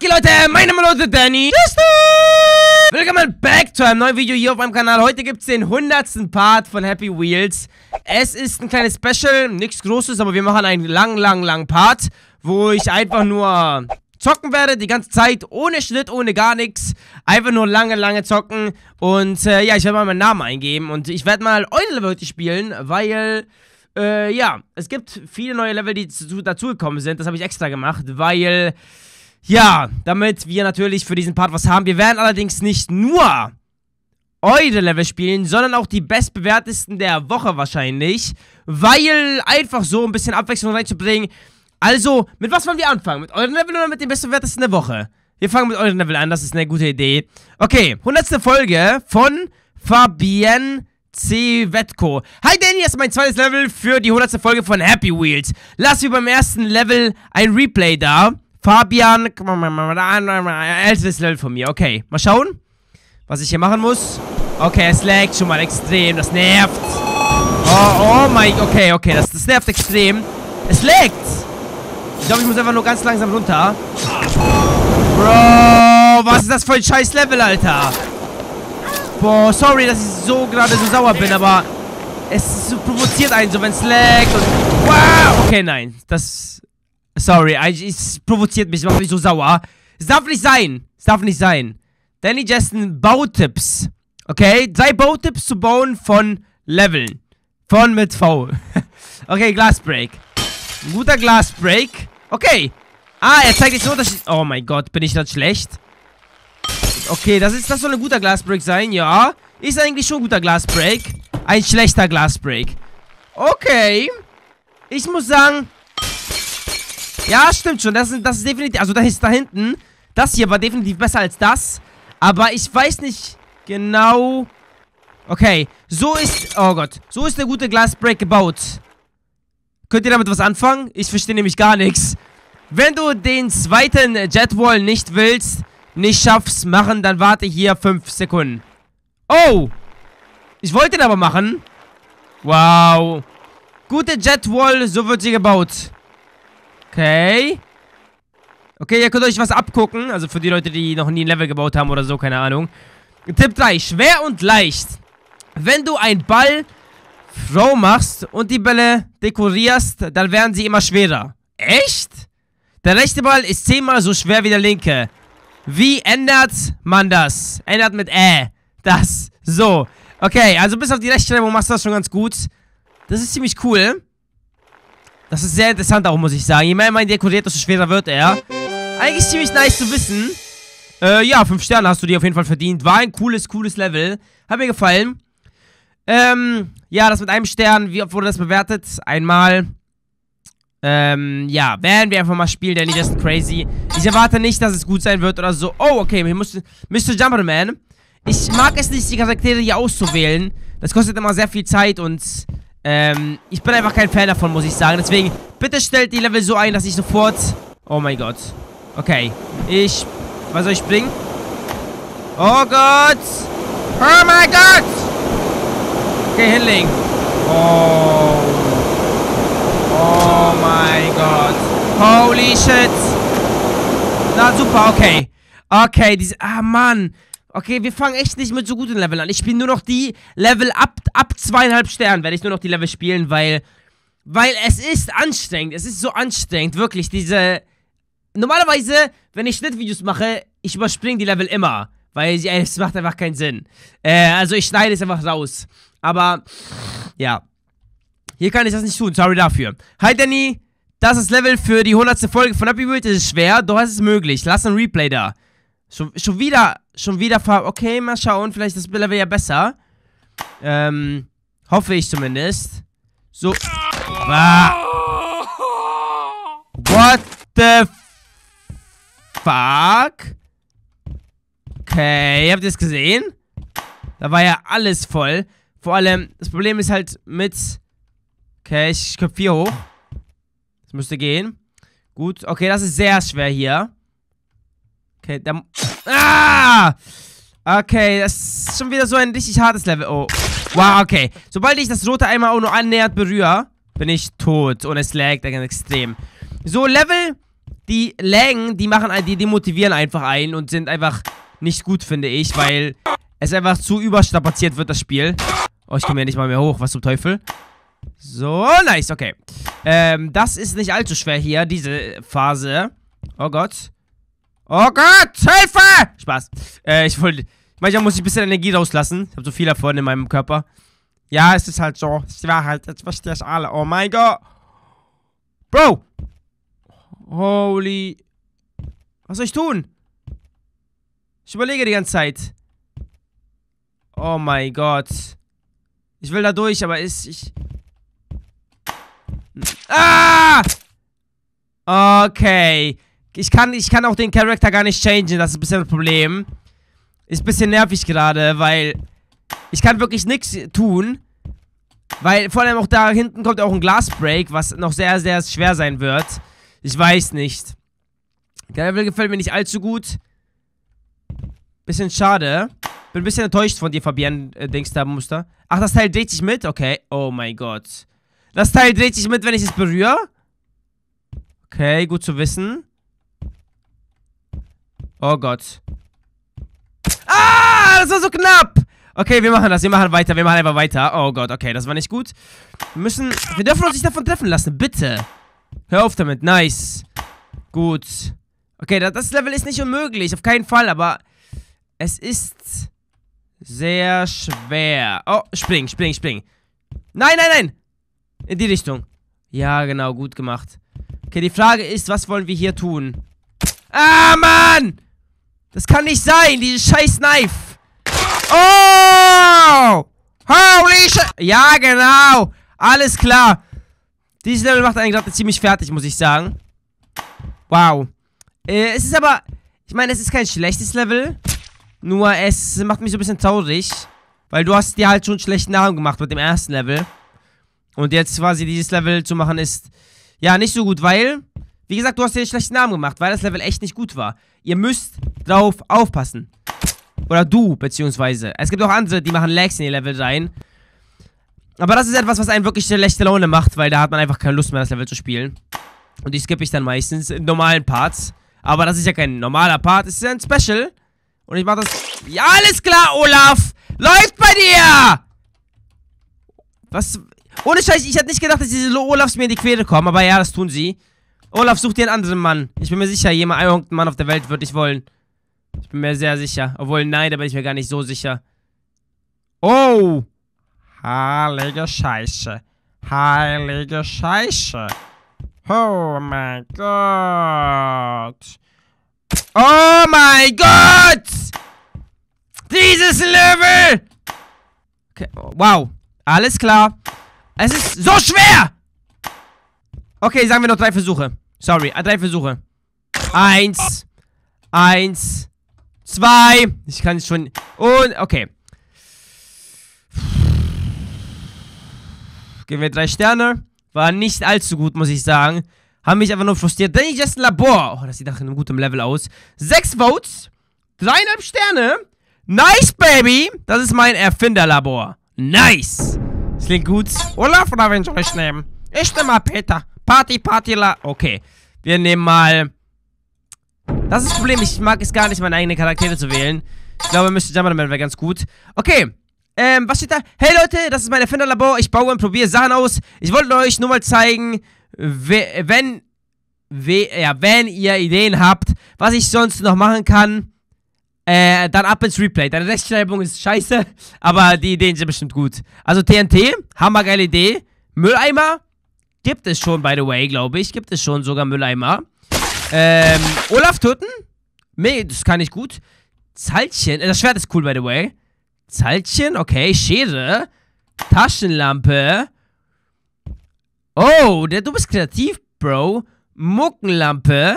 geht, Leute? Mein Name ist Danny. Willkommen back zu einem neuen Video hier auf meinem Kanal. Heute gibt es den 100. Part von Happy Wheels. Es ist ein kleines Special, nichts Großes, aber wir machen einen lang, lang, lang Part, wo ich einfach nur zocken werde, die ganze Zeit, ohne Schnitt, ohne gar nichts. Einfach nur lange, lange zocken. Und äh, ja, ich werde mal meinen Namen eingeben und ich werde mal eure Level heute spielen, weil... Äh, ja, es gibt viele neue Level, die dazugekommen sind. Das habe ich extra gemacht, weil ja, damit wir natürlich für diesen Part was haben. Wir werden allerdings nicht nur eure Level spielen, sondern auch die bestbewertesten der Woche wahrscheinlich. Weil einfach so ein bisschen Abwechslung reinzubringen. Also, mit was wollen wir anfangen? Mit euren Level oder mit den bestbewertesten der Woche? Wir fangen mit euren Level an, das ist eine gute Idee. Okay, 100. Folge von Fabienne C. Wetko. Hi Danny, das ist mein zweites Level für die 100. Folge von Happy Wheels. Lass wie beim ersten Level ein Replay da. Fabian, älteres Level von mir. Okay, mal schauen, was ich hier machen muss. Okay, es laggt schon mal extrem. Das nervt. Oh, oh mein, okay, okay, das, das nervt extrem. Es laggt. Ich glaube, ich muss einfach nur ganz langsam runter. Bro, was ist das für ein scheiß Level, Alter? Boah, sorry, dass ich so gerade so sauer bin, aber es provoziert einen so, wenn es laggt und... Wow! Okay, nein, das Sorry, es provoziert mich, macht mich so sauer. Es darf nicht sein. Es darf nicht sein. Danny Jessen, Bautipps. Okay, drei Bautipps zu bauen von Leveln. Von mit V. okay, Glasbreak. Ein guter Glasbreak. Okay. Ah, er zeigt jetzt so Unterschied. Oh mein Gott, bin ich das schlecht? Okay, das ist das soll ein guter Glasbreak sein, ja. Ist eigentlich schon ein guter Glasbreak. Ein schlechter Glasbreak. Okay. Ich muss sagen, ja, stimmt schon. Das ist, das ist definitiv... Also, das ist da hinten. Das hier war definitiv besser als das. Aber ich weiß nicht genau... Okay, so ist... Oh Gott. So ist der gute Glassbreak gebaut. Könnt ihr damit was anfangen? Ich verstehe nämlich gar nichts. Wenn du den zweiten Jetwall nicht willst, nicht schaffst, machen, dann warte hier 5 Sekunden. Oh! Ich wollte den aber machen. Wow. Gute Jetwall, so wird sie gebaut. Okay. Okay, ihr könnt euch was abgucken. Also für die Leute, die noch nie ein Level gebaut haben oder so, keine Ahnung. Tipp 3. Schwer und leicht. Wenn du einen Ball Throw machst und die Bälle dekorierst, dann werden sie immer schwerer. Echt? Der rechte Ball ist zehnmal so schwer wie der linke. Wie ändert man das? Ändert mit Ä. Das. So. Okay, also bis auf die Rechtschreibung machst du das schon ganz gut. Das ist ziemlich cool. Das ist sehr interessant auch, muss ich sagen. Je mehr man dekoriert, desto schwerer wird er. Eigentlich ziemlich nice zu wissen. Äh, ja, 5 Sterne hast du dir auf jeden Fall verdient. War ein cooles, cooles Level. Hat mir gefallen. Ähm, ja, das mit einem Stern, wie oft wurde das bewertet? Einmal. Ähm, ja, werden wir einfach mal spielen, Danny Just Crazy. Ich erwarte nicht, dass es gut sein wird oder so. Oh, okay, hier musste Mr. Jumperman. Ich mag es nicht, die Charaktere hier auszuwählen. Das kostet immer sehr viel Zeit und ähm, ich bin einfach kein Fan davon, muss ich sagen. Deswegen, bitte stellt die Level so ein, dass ich sofort... Oh mein Gott. Okay. Ich... Was soll ich springen? Oh Gott! Oh mein Gott! Okay, hinlegen. Oh. Oh mein Gott. Holy shit. Na, super, okay. Okay, diese... Ah, Mann. Okay, wir fangen echt nicht mit so guten Leveln an. Ich spiele nur noch die Level ab, ab zweieinhalb Sternen, werde ich nur noch die Level spielen, weil, weil es ist anstrengend. Es ist so anstrengend, wirklich, diese... Normalerweise, wenn ich Schnittvideos mache, ich überspringe die Level immer, weil es macht einfach keinen Sinn. Äh, also ich schneide es einfach raus. Aber, ja. Hier kann ich das nicht tun, sorry dafür. Hi Danny, das ist Level für die 100. Folge von Happy World. Das ist schwer, doch es ist möglich. Lass ein Replay da. Schon, schon wieder, schon wieder Farbe. Okay, mal schauen. Vielleicht ist Level ja besser. Ähm, hoffe ich zumindest. So. Ah. What the fuck? Okay, habt ihr es gesehen? Da war ja alles voll. Vor allem, das Problem ist halt mit... Okay, ich köpfe 4 hoch. Das müsste gehen. Gut, okay, das ist sehr schwer hier. Okay, da... Ah! Okay, das ist schon wieder so ein richtig hartes Level. Oh. Wow, okay. Sobald ich das rote einmal auch nur annähernd berühre, bin ich tot. Und es laggt extrem. So, Level die Längen, die machen, die demotivieren einfach einen und sind einfach nicht gut, finde ich, weil es einfach zu überstrapaziert wird, das Spiel. Oh, ich komme ja nicht mal mehr hoch, was zum Teufel. So, nice, okay. Ähm, das ist nicht allzu schwer hier, diese Phase. Oh Gott. Oh Gott, Hilfe! Spaß. Äh, ich wollte... Manchmal muss ich ein bisschen Energie rauslassen. Ich habe so viel davon in meinem Körper. Ja, es ist halt so. Es war halt, jetzt verstehe ich alle. Oh mein Gott. Bro! Holy... Was soll ich tun? Ich überlege die ganze Zeit. Oh mein Gott. Ich will da durch, aber ist... Ich... Ah! Okay. Ich kann, ich kann auch den Charakter gar nicht changen, das ist ein bisschen ein Problem. Ist ein bisschen nervig gerade, weil ich kann wirklich nichts tun. Weil vor allem auch da hinten kommt auch ein Glasbreak, was noch sehr, sehr schwer sein wird. Ich weiß nicht. Der Level gefällt mir nicht allzu gut. Bisschen schade. Bin ein bisschen enttäuscht von dir, Fabian, äh, Muster. Ach, das Teil dreht sich mit? Okay. Oh mein Gott. Das Teil dreht sich mit, wenn ich es berühre? Okay, gut zu wissen. Oh Gott. Ah, das war so knapp. Okay, wir machen das. Wir machen weiter. Wir machen einfach weiter. Oh Gott, okay, das war nicht gut. Wir müssen... Wir dürfen uns nicht davon treffen lassen. Bitte. Hör auf damit. Nice. Gut. Okay, das Level ist nicht unmöglich. Auf keinen Fall, aber... Es ist... Sehr schwer. Oh, spring, spring, spring. Nein, nein, nein. In die Richtung. Ja, genau. Gut gemacht. Okay, die Frage ist, was wollen wir hier tun? Ah, Mann! Das kann nicht sein, dieses scheiß Knife. Oh! Holy shit! Ja, genau. Alles klar. Dieses Level macht einen gerade ziemlich fertig, muss ich sagen. Wow. Äh, es ist aber... Ich meine, es ist kein schlechtes Level. Nur es macht mich so ein bisschen traurig. Weil du hast dir halt schon einen schlechten Namen gemacht mit dem ersten Level. Und jetzt quasi dieses Level zu machen ist... Ja, nicht so gut, weil... Wie gesagt, du hast dir einen schlechten Namen gemacht, weil das Level echt nicht gut war. Ihr müsst drauf aufpassen. Oder du, beziehungsweise. Es gibt auch andere, die machen Lags in die Level rein. Aber das ist etwas, was einen wirklich schlechte Laune macht, weil da hat man einfach keine Lust mehr, das Level zu spielen. Und die skippe ich dann meistens in normalen Parts. Aber das ist ja kein normaler Part, es ist ein Special. Und ich mach das... Ja, alles klar, Olaf! Läuft bei dir! Was... Ohne Scheiß, ich hätte nicht gedacht, dass diese Olafs mir in die Quere kommen, aber ja, das tun sie. Olaf, such dir einen anderen Mann. Ich bin mir sicher, jemand irgendein Mann auf der Welt würde ich wollen. Ich bin mir sehr sicher. Obwohl, nein, da bin ich mir gar nicht so sicher. Oh! Heilige Scheiße. Heilige Scheiße. Oh mein Gott. Oh mein Gott! Dieses Level! Okay, wow. Alles klar. Es ist so schwer! Okay, sagen wir noch drei Versuche. Sorry, drei Versuche. Eins. Eins. Zwei. Ich kann es schon. Und, okay. Geben wir drei Sterne. War nicht allzu gut, muss ich sagen. Haben mich einfach nur frustriert. Danny Justin Labor. Oh, das sieht nach einem guten Level aus. Sechs Votes. Dreieinhalb Sterne. Nice, Baby. Das ist mein Erfinderlabor. Nice. Das klingt gut. Olaf oder wen soll ich nehmen? Ich nehme mal Peter. Party, Party, la. Okay. Wir nehmen mal... Das ist das Problem. Ich mag es gar nicht, meine eigenen Charaktere zu wählen. Ich glaube, Mr. Jumperman wäre ganz gut. Okay. Ähm, was steht da? Hey Leute, das ist mein Erfinderlabor. Ich baue und probiere Sachen aus. Ich wollte euch nur mal zeigen, wenn, ja, wenn ihr Ideen habt, was ich sonst noch machen kann, äh, dann ab ins Replay. Deine Rechtschreibung ist scheiße, aber die Ideen sind bestimmt gut. Also TNT, hammergeile Idee. Mülleimer, gibt es schon, by the way, glaube ich. Gibt es schon sogar Mülleimer. Ähm, Olaf töten? Nee, das kann ich gut. Zaltchen, äh, das Schwert ist cool, by the way. Zaltchen, okay, Schere. Taschenlampe. Oh, der, du bist kreativ, Bro. Muckenlampe.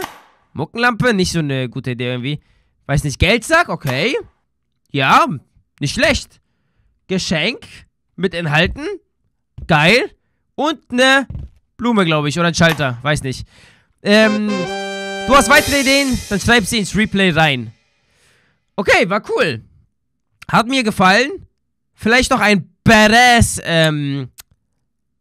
Muckenlampe, nicht so eine gute Idee irgendwie. Weiß nicht, Geldsack, okay. Ja, nicht schlecht. Geschenk mit Inhalten. Geil. Und eine Blume, glaube ich. Oder ein Schalter. Weiß nicht. Ähm, du hast weitere Ideen? Dann schreib sie ins Replay rein. Okay, war cool. Hat mir gefallen. Vielleicht noch ein Badass, ähm,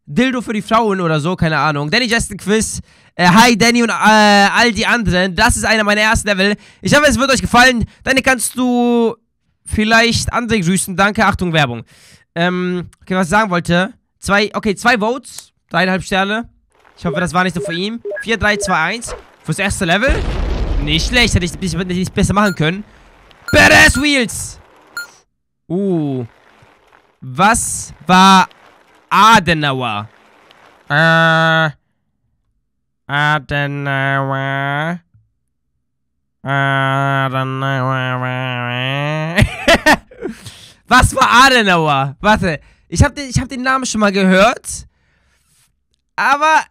Dildo für die Frauen oder so, keine Ahnung. Danny Justin Quiz. Äh, hi Danny und äh, all die anderen. Das ist einer meiner ersten Level. Ich hoffe, es wird euch gefallen. Danny, kannst du vielleicht andere grüßen. Danke, Achtung, Werbung. Ähm, okay, was ich sagen wollte. Zwei, okay, zwei Votes. Dreieinhalb Sterne. Ich hoffe, das war nicht so für ihn. 4, 3, 2, 1. Fürs erste Level. Nicht schlecht. Hätte ich nicht besser machen können. Badass Wheels. Uh. Was war Adenauer? Äh. Adenauer. Adenauer. Was war Adenauer? Warte, ich habe den, hab den Namen schon mal gehört. Aber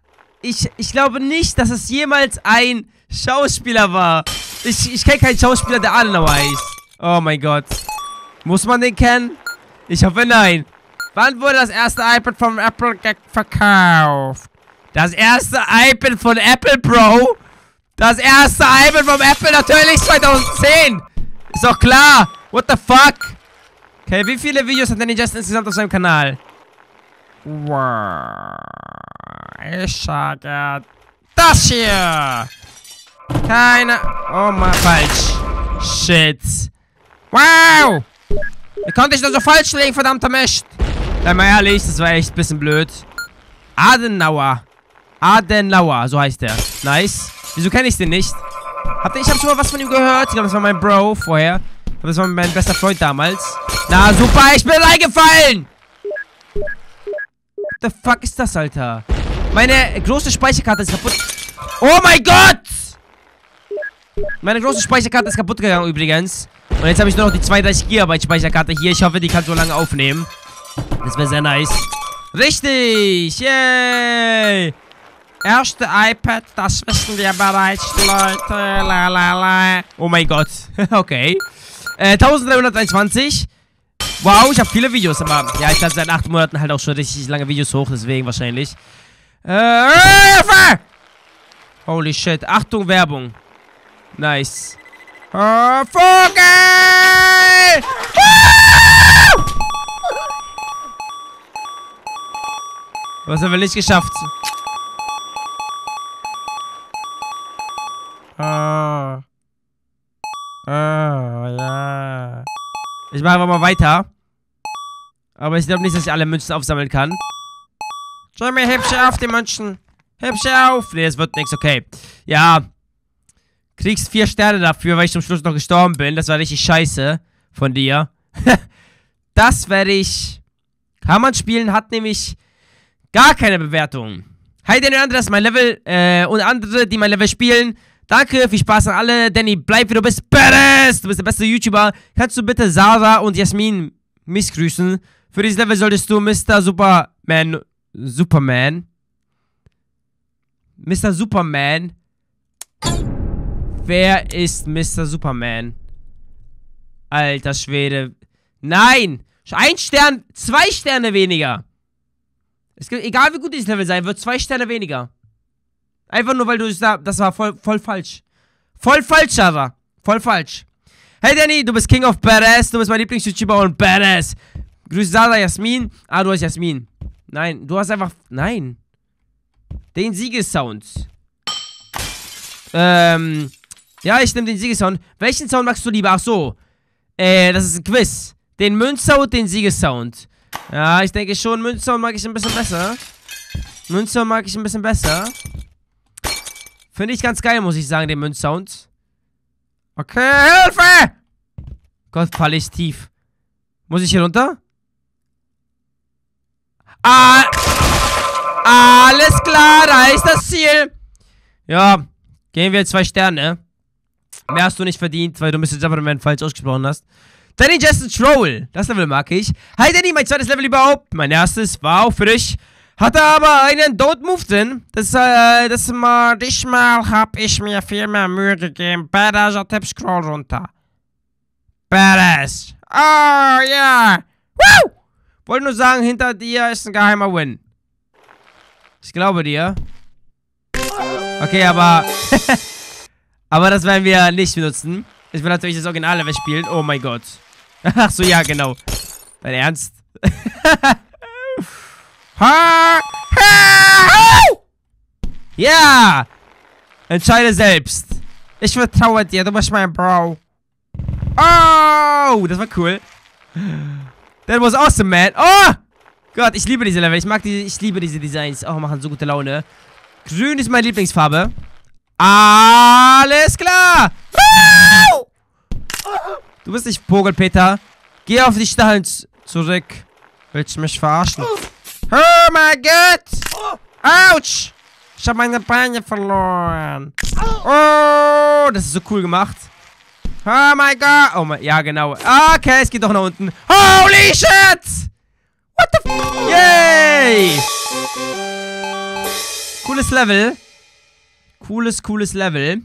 ich, ich glaube nicht, dass es jemals ein Schauspieler war. Ich, ich kenne keinen Schauspieler, der Adenauer heißt. Oh mein Gott. Muss man den kennen? Ich hoffe, nein. Wann wurde das erste iPad von Apple verkauft? Das erste iPad von Apple, Bro? Das erste iPad von Apple natürlich 2010. Ist doch klar. What the fuck? Okay, wie viele Videos hat Danny Justin insgesamt auf seinem Kanal? Wow. Ich sage das hier. Keine... Oh, mal falsch. Shit. Wow. Wie konnte ich das so falsch legen, verdammter Mist? Sei mal ehrlich, das war echt ein bisschen blöd. Adenauer. Adenauer, so heißt der. Nice. Wieso kenne ich den nicht? Habt ihr, ich habe schon mal was von ihm gehört. Ich glaube, das war mein Bro vorher. Das war mein bester Freund damals. Na, super, ich bin reingefallen! The fuck ist das, Alter? Meine große Speicherkarte ist kaputt. Oh mein Gott! Meine große Speicherkarte ist kaputt gegangen übrigens. Und jetzt habe ich nur noch die 32 GB Speicherkarte hier. Ich hoffe, die kann so lange aufnehmen. Das wäre sehr nice. Richtig! Yay! Erste iPad, das wissen wir bereits, Leute. La, la, la. Oh mein Gott. okay. Äh, 1321. Wow, ich habe viele Videos, aber ja, ich lade seit acht Monaten halt auch schon richtig lange Videos hoch, deswegen wahrscheinlich. Äh! Holy shit. Achtung, Werbung. Nice. Oh, Vogel! Was haben wir nicht geschafft? Ah. Ah, ja. Ich mache einfach mal weiter. Aber ich glaube nicht, dass ich alle Münzen aufsammeln kann. Jimmy, hübsche auf, die Münzen. Hübsche auf. Nee, es wird nichts, okay. Ja. Kriegst vier Sterne dafür, weil ich zum Schluss noch gestorben bin. Das war richtig scheiße von dir. das werde ich... Kann man spielen, hat nämlich gar keine Bewertung. Hi, das ist mein Level. Äh, und andere, die mein Level spielen. Danke, viel Spaß an alle. Danny, bleib wie du bist. Badass! Du bist der beste YouTuber. Kannst du bitte Sarah und Jasmin missgrüßen? Für dieses Level solltest du Mr. Superman... Superman? Mr. Superman? Wer ist Mr. Superman? Alter Schwede. Nein! Ein Stern, zwei Sterne weniger. Es gibt, egal wie gut dieses Level sein wird, zwei Sterne weniger. Einfach nur, weil du da, das war voll, voll falsch. Voll falsch, aber. Voll falsch. Hey Danny, du bist King of Badass, du bist mein Lieblings-YouTuber und Badass. Grüße Sada, Jasmin. Ah, du hast Jasmin. Nein, du hast einfach, nein. Den Siegessound. Ähm, ja, ich nehme den Siegessound. Welchen Sound magst du lieber? Ach so. Äh, das ist ein Quiz. Den Münzsound, den Siegessound. Ja, ich denke schon, Münzsound mag ich ein bisschen besser. Münzsound mag ich ein bisschen besser. Finde ich ganz geil, muss ich sagen, den Münzsound. Okay, Hilfe! Gott, falle ich tief. Muss ich hier runter? Ah, alles klar, da ist das Ziel. Ja, gehen wir zwei Sterne. Mehr hast du nicht verdient, weil du Mr. Jumperman falsch ausgesprochen hast. Danny Justin Troll, das Level mag ich. Hi Danny, mein zweites Level überhaupt. Mein erstes war auch für dich. Hatte aber einen Don't Move drin. Das, äh, das mal, diesmal hab ich mir viel mehr Mühe gegeben. Badass, Tipp Scroll runter. Badass. Oh, ja. Yeah. Woo! Wollte nur sagen, hinter dir ist ein geheimer Win. Ich glaube dir. Okay, aber... aber das werden wir nicht benutzen. Ich will natürlich das Original-Level spielen. Oh mein Gott. Ach so, ja, genau. Dein Ernst? ha! Wow! Ja! Entscheide selbst. Ich vertraue dir, du bist mein Bro. Oh! Das war cool. That was awesome, man. Oh! Gott, ich liebe diese Level. Ich mag diese, ich liebe diese Designs. Oh, machen so gute Laune. Grün ist meine Lieblingsfarbe. Alles klar. Du bist nicht Vogel, Peter. Geh auf die Stacheln zurück. Willst du mich verarschen? Oh mein Gott! Autsch! Ich habe meine Beine verloren. Oh, das ist so cool gemacht. Oh mein Gott. Oh mein, ja genau. Okay, es geht doch nach unten. Holy shit! What the f... Yay! Cooles Level. Cooles, cooles Level.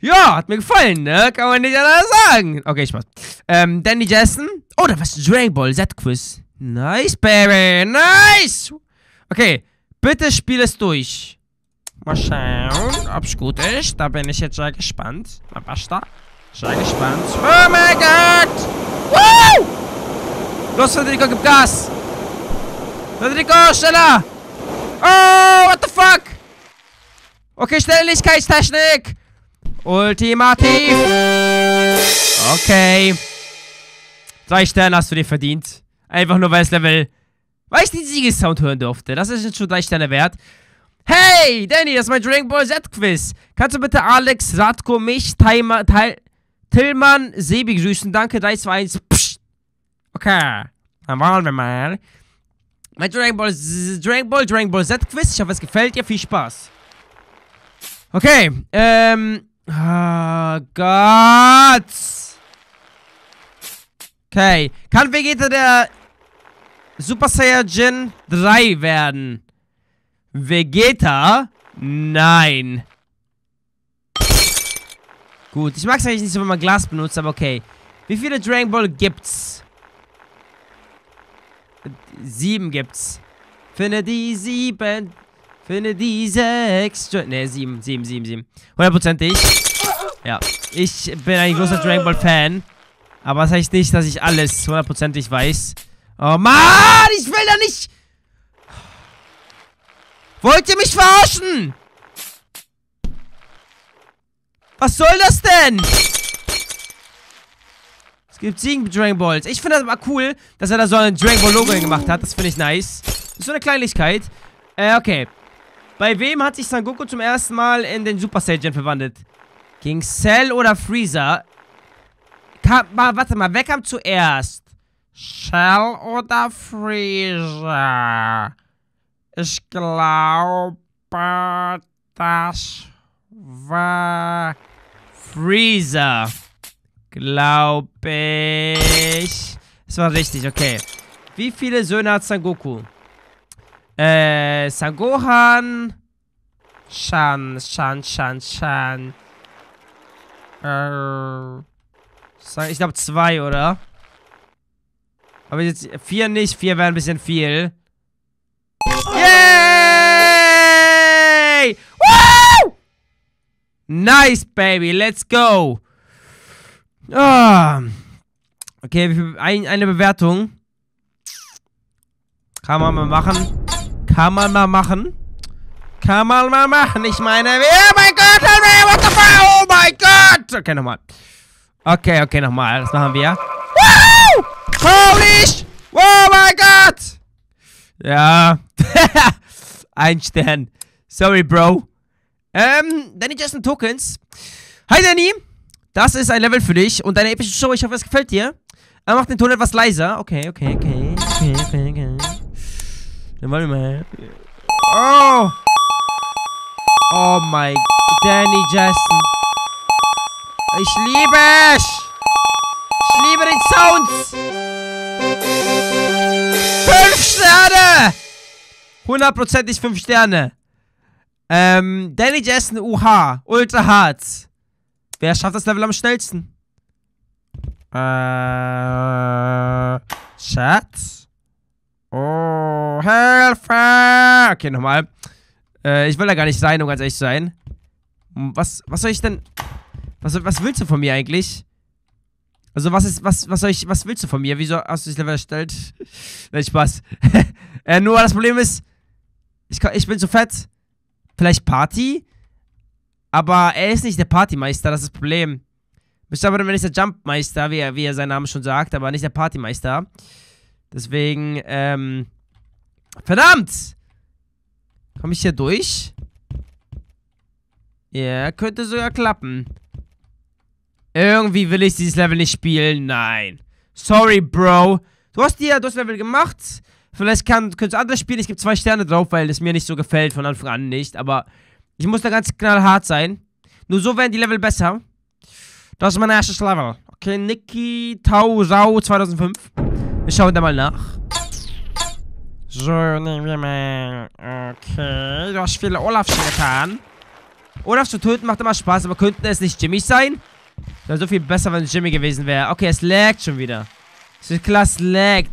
Ja, hat mir gefallen, ne? Kann man nicht anders sagen. Okay, Spaß. Ähm, Danny Jason. Oh, da war Dragon Ball Z-Quiz. Nice, Baby. Nice. Okay, bitte spiel es durch. Mal schauen, ob es gut ist. Da bin ich jetzt sehr gespannt. Na, basta. Sehr gespannt. Oh mein Gott! Woo! Los, Federico, gib Gas! Federico, schneller! Oh, what the fuck? Okay, Schnelligkeitstechnik! Ultimativ! Okay. Drei Sterne hast du dir verdient. Einfach nur, weil es Level... Weil ich den Siegessound hören durfte. Das ist jetzt schon drei Sterne wert. Hey, Danny, das ist mein Dragon Ball Z Quiz. Kannst du bitte Alex, Radko, mich, Timer, Teil, Tillmann, Sebi grüßen? Danke, 3, 2, 1. Psst. Okay, dann wollen wir mal. Mein Dragon Ball, Dragon Ball, Dragon Ball Z Quiz. Ich hoffe, es gefällt dir. Viel Spaß. Okay, ähm. Oh Gott. Okay. Kann Vegeta der Super Saiyajin 3 werden? Vegeta? Nein. Gut, ich mag es eigentlich nicht so, wenn man Glas benutzt, aber okay. Wie viele Dragon Ball gibt's? Sieben gibt's. Finde die sieben. Finde die sechs. Ne, sieben, sieben, sieben, sieben. Hundertprozentig. Ja. Ich bin ein großer Dragon Ball Fan. Aber das heißt nicht, dass ich alles hundertprozentig weiß. Oh Mann, ich will da nicht... Wollt ihr mich verarschen? Was soll das denn? Es gibt sieben Dragon Balls. Ich finde das aber cool, dass er da so ein Dragon Ball Logo gemacht hat. Das finde ich nice. Das ist so eine Kleinigkeit. Äh, okay. Bei wem hat sich Son Goku zum ersten Mal in den Super Saiyan verwandelt? Gegen Cell oder Freezer? Kam, mal, warte mal, wer kam zuerst? Cell oder Freezer? Ich glaube, das war Freezer. Glaube ich. Das war richtig, okay. Wie viele Söhne hat Sangoku? Äh, Sangohan. Shan, Shan, Shan, Shan. Äh, ich glaube zwei, oder? Aber jetzt vier nicht. Vier wäre ein bisschen viel. Yay! Woo! Nice, baby. Let's go. Ah. Okay, ein, eine Bewertung. Kann man mal machen. Kann man mal machen. Kann man mal machen. Ich meine, oh mein Gott, what the fuck? Oh mein Gott. Okay, nochmal. Okay, okay, nochmal. Das machen wir. Woo! Holy sh Oh mein Gott! Ja. Ein Stern. Sorry, Bro. Ähm, Danny Jason Tokens. Hi, Danny. Das ist ein Level für dich und deine epische Show. Ich hoffe, es gefällt dir. Er macht den Ton etwas leiser. Okay, okay, okay. Okay, okay, okay. Dann wollen wir mal. Oh. Oh mein Danny Jason. Ich liebe es. Ich liebe den Sounds. Fünf Sterne. Hundertprozentig fünf Sterne. Ähm, Danny Jason UH. Ultra hart. Wer schafft das Level am schnellsten? Äh, Chat? Oh, Hilfe! Okay, nochmal. Äh, ich will da gar nicht sein, um ganz ehrlich zu sein. Was, was soll ich denn... Was, was willst du von mir eigentlich? Also, was ist, was, was soll ich, was willst du von mir? Wieso hast du das Level erstellt? Nein, Spaß. äh, nur das Problem ist, Ich, ich bin so fett. Vielleicht Party? Aber er ist nicht der Partymeister, das ist das Problem. Bist aber wenn ich der Jumpmeister, wie er, wie er sein Name schon sagt, aber nicht der Partymeister. Deswegen, ähm. Verdammt! Komme ich hier durch? Ja, yeah, könnte sogar klappen. Irgendwie will ich dieses Level nicht spielen. Nein. Sorry, Bro. Du hast dir das Level gemacht. Vielleicht kann, könntest du anders spielen. Ich gebe zwei Sterne drauf, weil es mir nicht so gefällt. Von Anfang an nicht. Aber ich muss da ganz knallhart sein. Nur so werden die Level besser. Das ist mein erstes Level. Okay, Niki Tau Sau 2005. Wir schauen da mal nach. So, nehmen wir mal. Okay, du hast viele Olafs getan. Olaf zu töten macht immer Spaß, aber könnten es nicht Jimmy sein? Wäre so viel besser, wenn Jimmy gewesen wäre. Okay, es laggt schon wieder. Es ist klar, es laggt.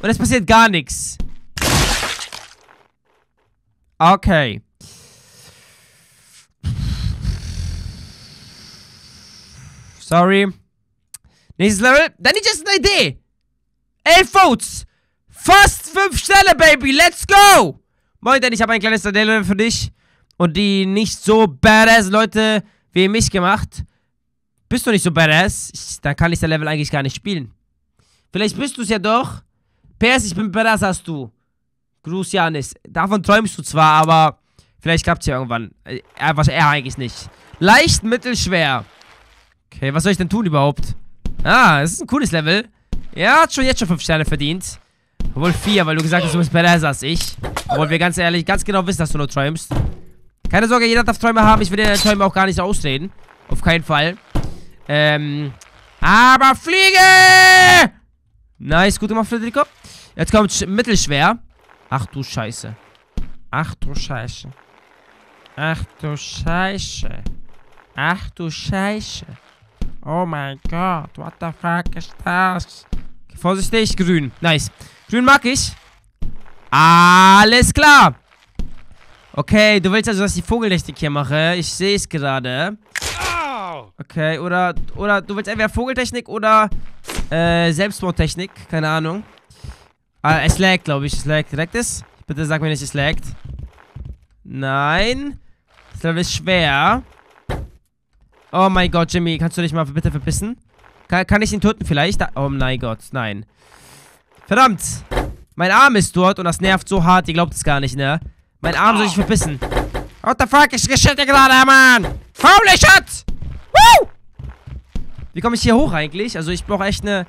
Und es passiert gar nichts. Okay. Sorry. Nächstes Level. Danny ist eine Idee. Elf Votes. Fast fünf Sterne, Baby. Let's go. Moin, denn ich habe ein kleines Level für dich. Und die nicht so badass Leute wie mich gemacht. Bist du nicht so badass? Ich, dann kann ich das Level eigentlich gar nicht spielen. Vielleicht bist du es ja doch. PS, ich bin badass als du. Gruß Janis. Davon träumst du zwar, aber vielleicht klappt es ja irgendwann. Äh, was er eigentlich nicht. Leicht, mittel, schwer. Okay, was soll ich denn tun überhaupt? Ah, das ist ein cooles Level. Ja, hat schon jetzt schon 5 Sterne verdient. Obwohl 4, weil du gesagt hast, du bist besser als ich. Obwohl wir ganz ehrlich, ganz genau wissen, dass du nur träumst. Keine Sorge, jeder darf Träume haben. Ich will dir Träume auch gar nicht ausreden. Auf keinen Fall. Ähm. Aber fliege! Nice, gut gemacht, Federico. Jetzt kommt mittelschwer. Ach du Scheiße. Ach du Scheiße. Ach du Scheiße. Ach du Scheiße. Oh mein Gott, what the fuck ist das? Vorsichtig, grün. Nice. Grün mag ich. Alles klar. Okay, du willst also, dass ich die Vogeltechnik hier mache. Ich sehe es gerade. Okay, oder, oder du willst entweder Vogeltechnik oder äh, Selbstmordtechnik. Keine Ahnung. Ah, es laggt, glaube ich. Es laggt. Direkt ist? Bitte sag mir nicht, es laggt. Nein. Das Level ist schwer. Oh mein Gott, Jimmy, kannst du dich mal bitte verpissen? Kann, kann ich ihn töten vielleicht? Oh mein Gott, nein. Verdammt! Mein Arm ist dort und das nervt so hart, ihr glaubt es gar nicht, ne? Mein Arm soll sich verpissen. What the fuck, ich geschitte gerade, Mann! Holy shit! Woo! Wie komme ich hier hoch eigentlich? Also ich brauche echt eine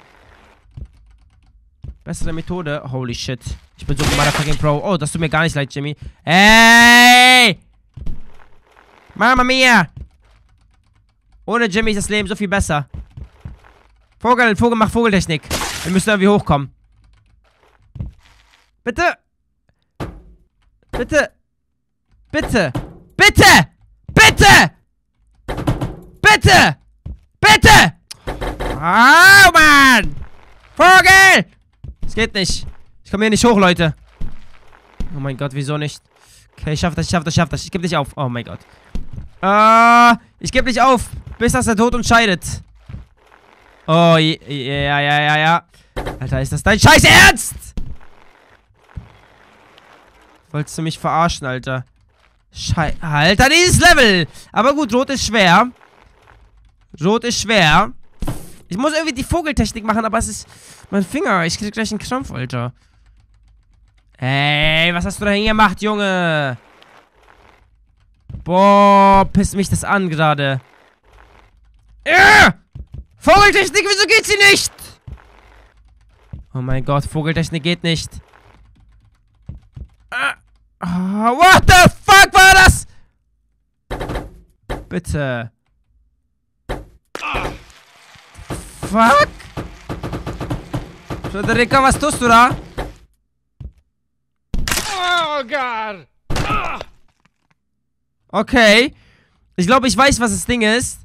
bessere Methode. Holy shit. Ich bin so ein motherfucking Pro. Oh, das tut mir gar nicht leid, Jimmy. Hey! Mama mia! Ohne Jimmy ist das Leben so viel besser. Vogel, Vogel, mach Vogeltechnik. Wir müssen irgendwie hochkommen. Bitte! Bitte! Bitte! Bitte! Bitte! Bitte! Bitte! Oh, Mann! Vogel! Es geht nicht. Ich komme hier nicht hoch, Leute. Oh mein Gott, wieso nicht? Okay, ich schaff das, ich schaff das, ich schaff das. Ich gebe nicht auf. Oh mein Gott. Ah, ich gebe nicht auf, bis das der Tod uns scheidet. Oh, ja, ja, ja, ja, ja. Alter, ist das dein Scheiß Ernst? Wolltest du mich verarschen, Alter? Schei... Alter, dieses Level! Aber gut, rot ist schwer. Rot ist schwer. Ich muss irgendwie die Vogeltechnik machen, aber es ist... Mein Finger, ich krieg gleich einen Krampf, Alter. Hey, was hast du da hingemacht, Junge? Boah, pisst mich das an gerade. Äh! Vogeltechnik, wieso geht sie nicht? Oh mein Gott, Vogeltechnik geht nicht. Ah, oh, what the fuck war das? Bitte. Fuck? Federica, was tust du da? Oh Gott! Okay. Ich glaube, ich weiß, was das Ding ist.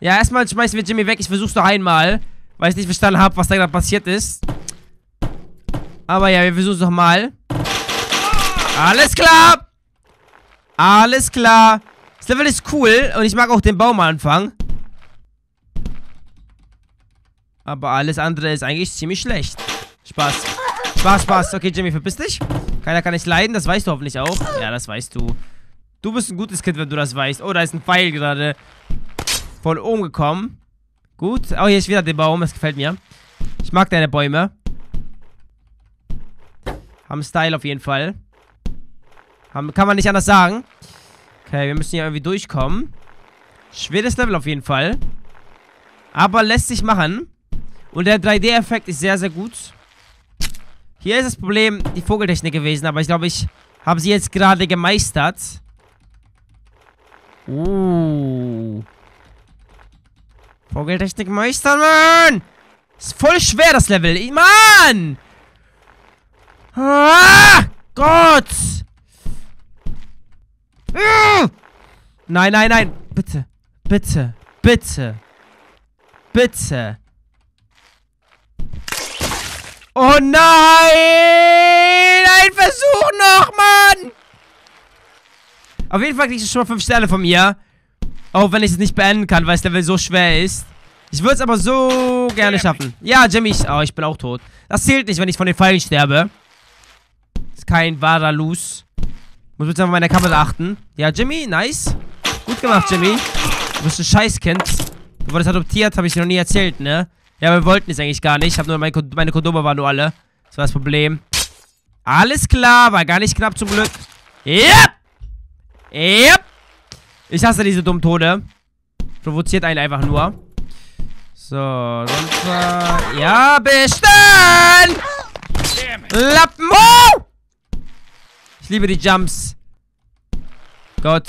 Ja, erstmal schmeißen wir Jimmy weg. Ich versuch's noch einmal. Weil ich nicht verstanden habe, was da gerade passiert ist. Aber ja, wir versuchen es nochmal. Alles klar! Alles klar. Das Level ist cool und ich mag auch den Baum anfangen. Aber alles andere ist eigentlich ziemlich schlecht. Spaß. Spaß, Spaß. Okay, Jimmy, verpiss dich. Keiner kann nicht leiden, das weißt du hoffentlich auch. Ja, das weißt du. Du bist ein gutes Kind, wenn du das weißt. Oh, da ist ein Pfeil gerade von oben gekommen. Gut. Oh, hier ist wieder der Baum. Das gefällt mir. Ich mag deine Bäume. Haben Style auf jeden Fall. Haben, kann man nicht anders sagen. Okay, wir müssen hier irgendwie durchkommen. Schweres Level auf jeden Fall. Aber lässt sich machen. Und der 3D-Effekt ist sehr, sehr gut. Hier ist das Problem die Vogeltechnik gewesen, aber ich glaube, ich habe sie jetzt gerade gemeistert. Uh. Vogeltechnik meistern, Mann! Ist voll schwer, das Level. Mann! Ah! Gott! Ah! Nein, nein, nein. Bitte. Bitte. Bitte. Bitte. Oh nein! Ein Versuch noch, Mann! Auf jeden Fall kriegst du schon mal 5 Sterne von mir. Auch wenn ich es nicht beenden kann, weil das Level so schwer ist. Ich würde es aber so gerne schaffen. Ja, Jimmy, ich, oh, ich bin auch tot. Das zählt nicht, wenn ich von den Pfeilen sterbe. Ist kein wahrer Loose. Muss bitte auf meine Kamera achten. Ja, Jimmy, nice. Gut gemacht, Jimmy. Du bist ein Scheißkind. Du wurdest adoptiert, habe ich dir noch nie erzählt, ne? Ja, wir wollten es eigentlich gar nicht. Ich habe nur meine, meine Kondome waren nur alle. Das war das Problem. Alles klar, war gar nicht knapp zum Glück. Yep! Yep! Ich hasse diese dummen Tode. Provoziert einen einfach nur. So, runter. Ja, bestellen! Lappen! Oh! Ich liebe die Jumps. Gott.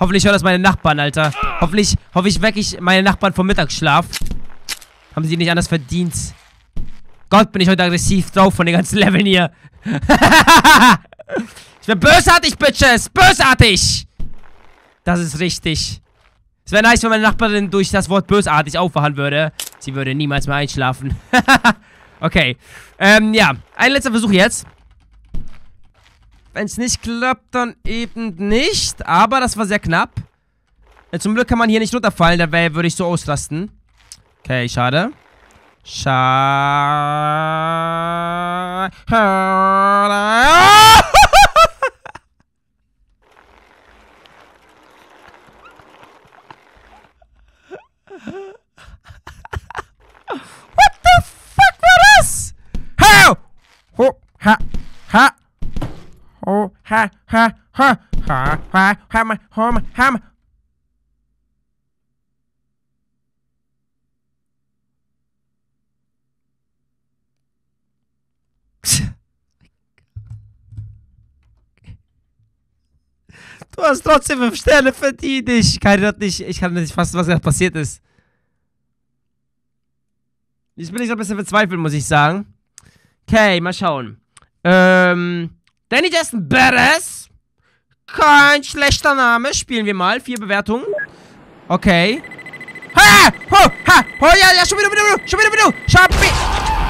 Hoffentlich hören das meine Nachbarn, Alter. Hoffentlich, hoffentlich wecke ich meine Nachbarn vom Mittagsschlaf. Haben sie nicht anders verdient. Gott, bin ich heute aggressiv drauf von den ganzen Leveln hier. ich bin bösartig, Bitches. Bösartig. Das ist richtig. Es wäre nice, wenn meine Nachbarin durch das Wort bösartig aufwachen würde. Sie würde niemals mehr einschlafen. okay. Ähm, ja. Ein letzter Versuch jetzt. Wenn es nicht klappt, dann eben nicht. Aber das war sehr knapp. Äh, zum Glück kann man hier nicht runterfallen, da würde ich so ausrasten. Okay, schade. Schade. What the fuck war das? How? Ho, ha, ha. Ho, ha, ha, ha. Ha, ha, ha, ha, ha, ha. Du hast trotzdem 5 Sterne verdient. Ich kann nicht, ich kann nicht fassen, was gerade passiert ist. Ich bin nicht so ein bisschen verzweifelt, muss ich sagen. Okay, mal schauen. Ähm, Danny Justin Badass. Kein schlechter Name. Spielen wir mal. Vier Bewertungen. Okay. Ha! Ho! Ha! Ho! Ja, ja, schon wieder, wieder, wieder. Schon wieder, wieder. Schappi!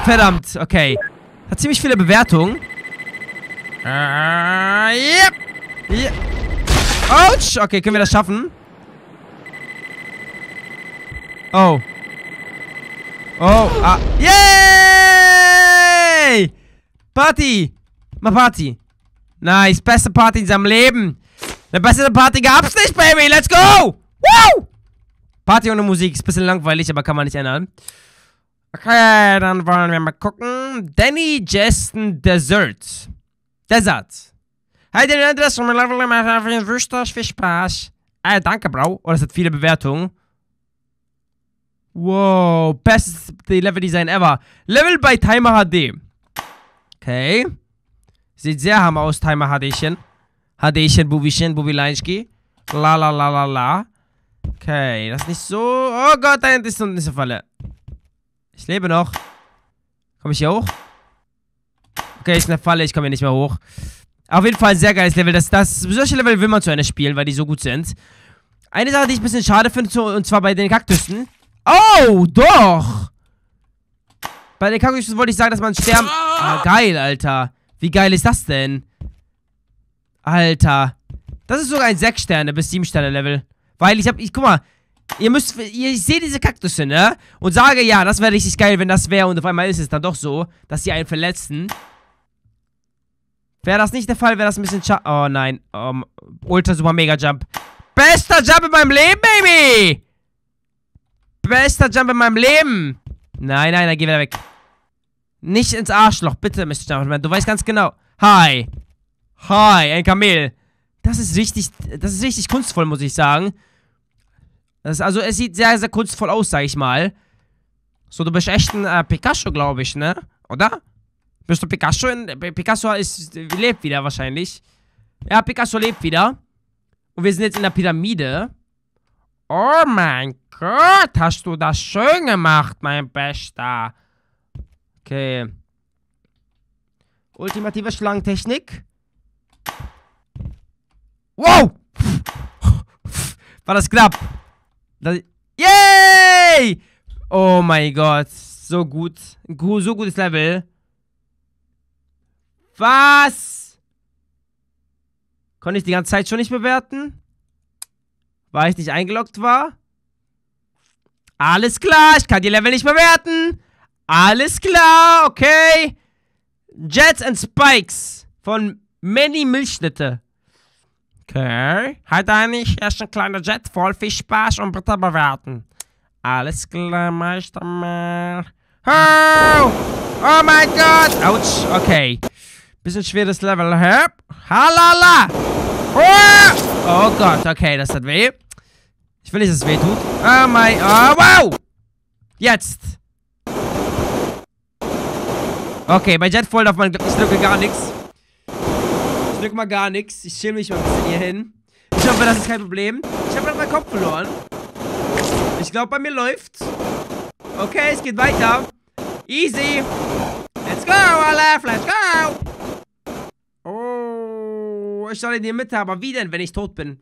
Verdammt, okay. Hat ziemlich viele Bewertungen. Äh, yep. yep. Autsch! Okay, können wir das schaffen? Oh. Oh, ah. Yay! Party! Mal Party. Nice, beste Party in seinem Leben. Eine bessere Party gab's nicht, Baby. Let's go! Woo! Party ohne Musik. Ist ein bisschen langweilig, aber kann man nicht ändern. Okay, dann wollen wir mal gucken. Danny Jesten Desert. Desert. Hey, den Adress von Level ich wünsche euch viel Spaß. Ey, danke, Bro. Oh, das hat viele Bewertungen. Wow, bestes Level-Design ever. Level bei Timer HD. Okay. Sieht sehr hammer aus, Timer HDchen. HDchen, Bubischen, Bubileinski. La la la la la. Okay, das ist nicht so... Oh Gott, da ist eine Falle. Ich lebe noch. Komme ich hier hoch? Okay, ist eine Falle, ich komme hier nicht mehr hoch. Auf jeden Fall ein sehr geiles Level. Das, das, solche Level will man zu Ende spielen, weil die so gut sind. Eine Sache, die ich ein bisschen schade finde, und zwar bei den Kaktussen. Oh, doch! Bei den Kaktussen wollte ich sagen, dass man sterben... Ah, geil, Alter. Wie geil ist das denn? Alter. Das ist sogar ein 6-Sterne- bis 7-Sterne-Level. Weil ich hab... Ich, guck mal. Ihr müsst... Ihr, ich sehe diese Kaktusse, ne? Und sage, ja, das wäre richtig geil, wenn das wäre. Und auf einmal ist es dann doch so, dass sie einen verletzen. Wäre das nicht der Fall, wäre das ein bisschen scha Oh nein. Um, Ultra Super Mega Jump. Bester Jump in meinem Leben, Baby! Bester Jump in meinem Leben! Nein, nein, dann geh wieder weg. Nicht ins Arschloch, bitte, Mr. Jumpman. Du weißt ganz genau. Hi. Hi, ein Kamel. Das ist richtig, das ist richtig kunstvoll, muss ich sagen. Das, also, es sieht sehr, sehr kunstvoll aus, sag ich mal. So, du bist echt ein äh, Picasso, glaube ich, ne? Oder? Bist du Picasso? In, Picasso ist, lebt wieder wahrscheinlich. Ja, Picasso lebt wieder. Und wir sind jetzt in der Pyramide. Oh mein Gott, hast du das schön gemacht, mein Bester. Okay. Ultimative Schlangentechnik. Wow! War das knapp? Das, yay! Oh mein Gott. So gut. So gutes Level. Was? Konnte ich die ganze Zeit schon nicht bewerten? Weil ich nicht eingeloggt war? Alles klar, ich kann die Level nicht bewerten. Alles klar, okay. Jets and Spikes von Many Milchschnitte. Okay. Hat eigentlich erst ein kleiner Jet voll viel Spaß und bitte bewerten. Alles klar, Meistermann. Oh! Oh mein Gott! Autsch, okay. Bisschen schweres Level. Hep. Halala! Oh! oh Gott, okay, das hat weh. Ich will nicht, dass es weh tut. Oh mein... Oh, wow! Jetzt! Okay, bei Jet Fall darf man... Ich drücke gar nichts. Drücke mal gar nichts. Ich chill mich mal ein bisschen hier hin. Ich hoffe, das ist kein Problem. Ich habe gerade meinen Kopf verloren. Ich glaube, bei mir läuft's. Okay, es geht weiter. Easy. Let's go, Olaf. Let's go. Oh, ich soll in die Mitte, aber wie denn, wenn ich tot bin?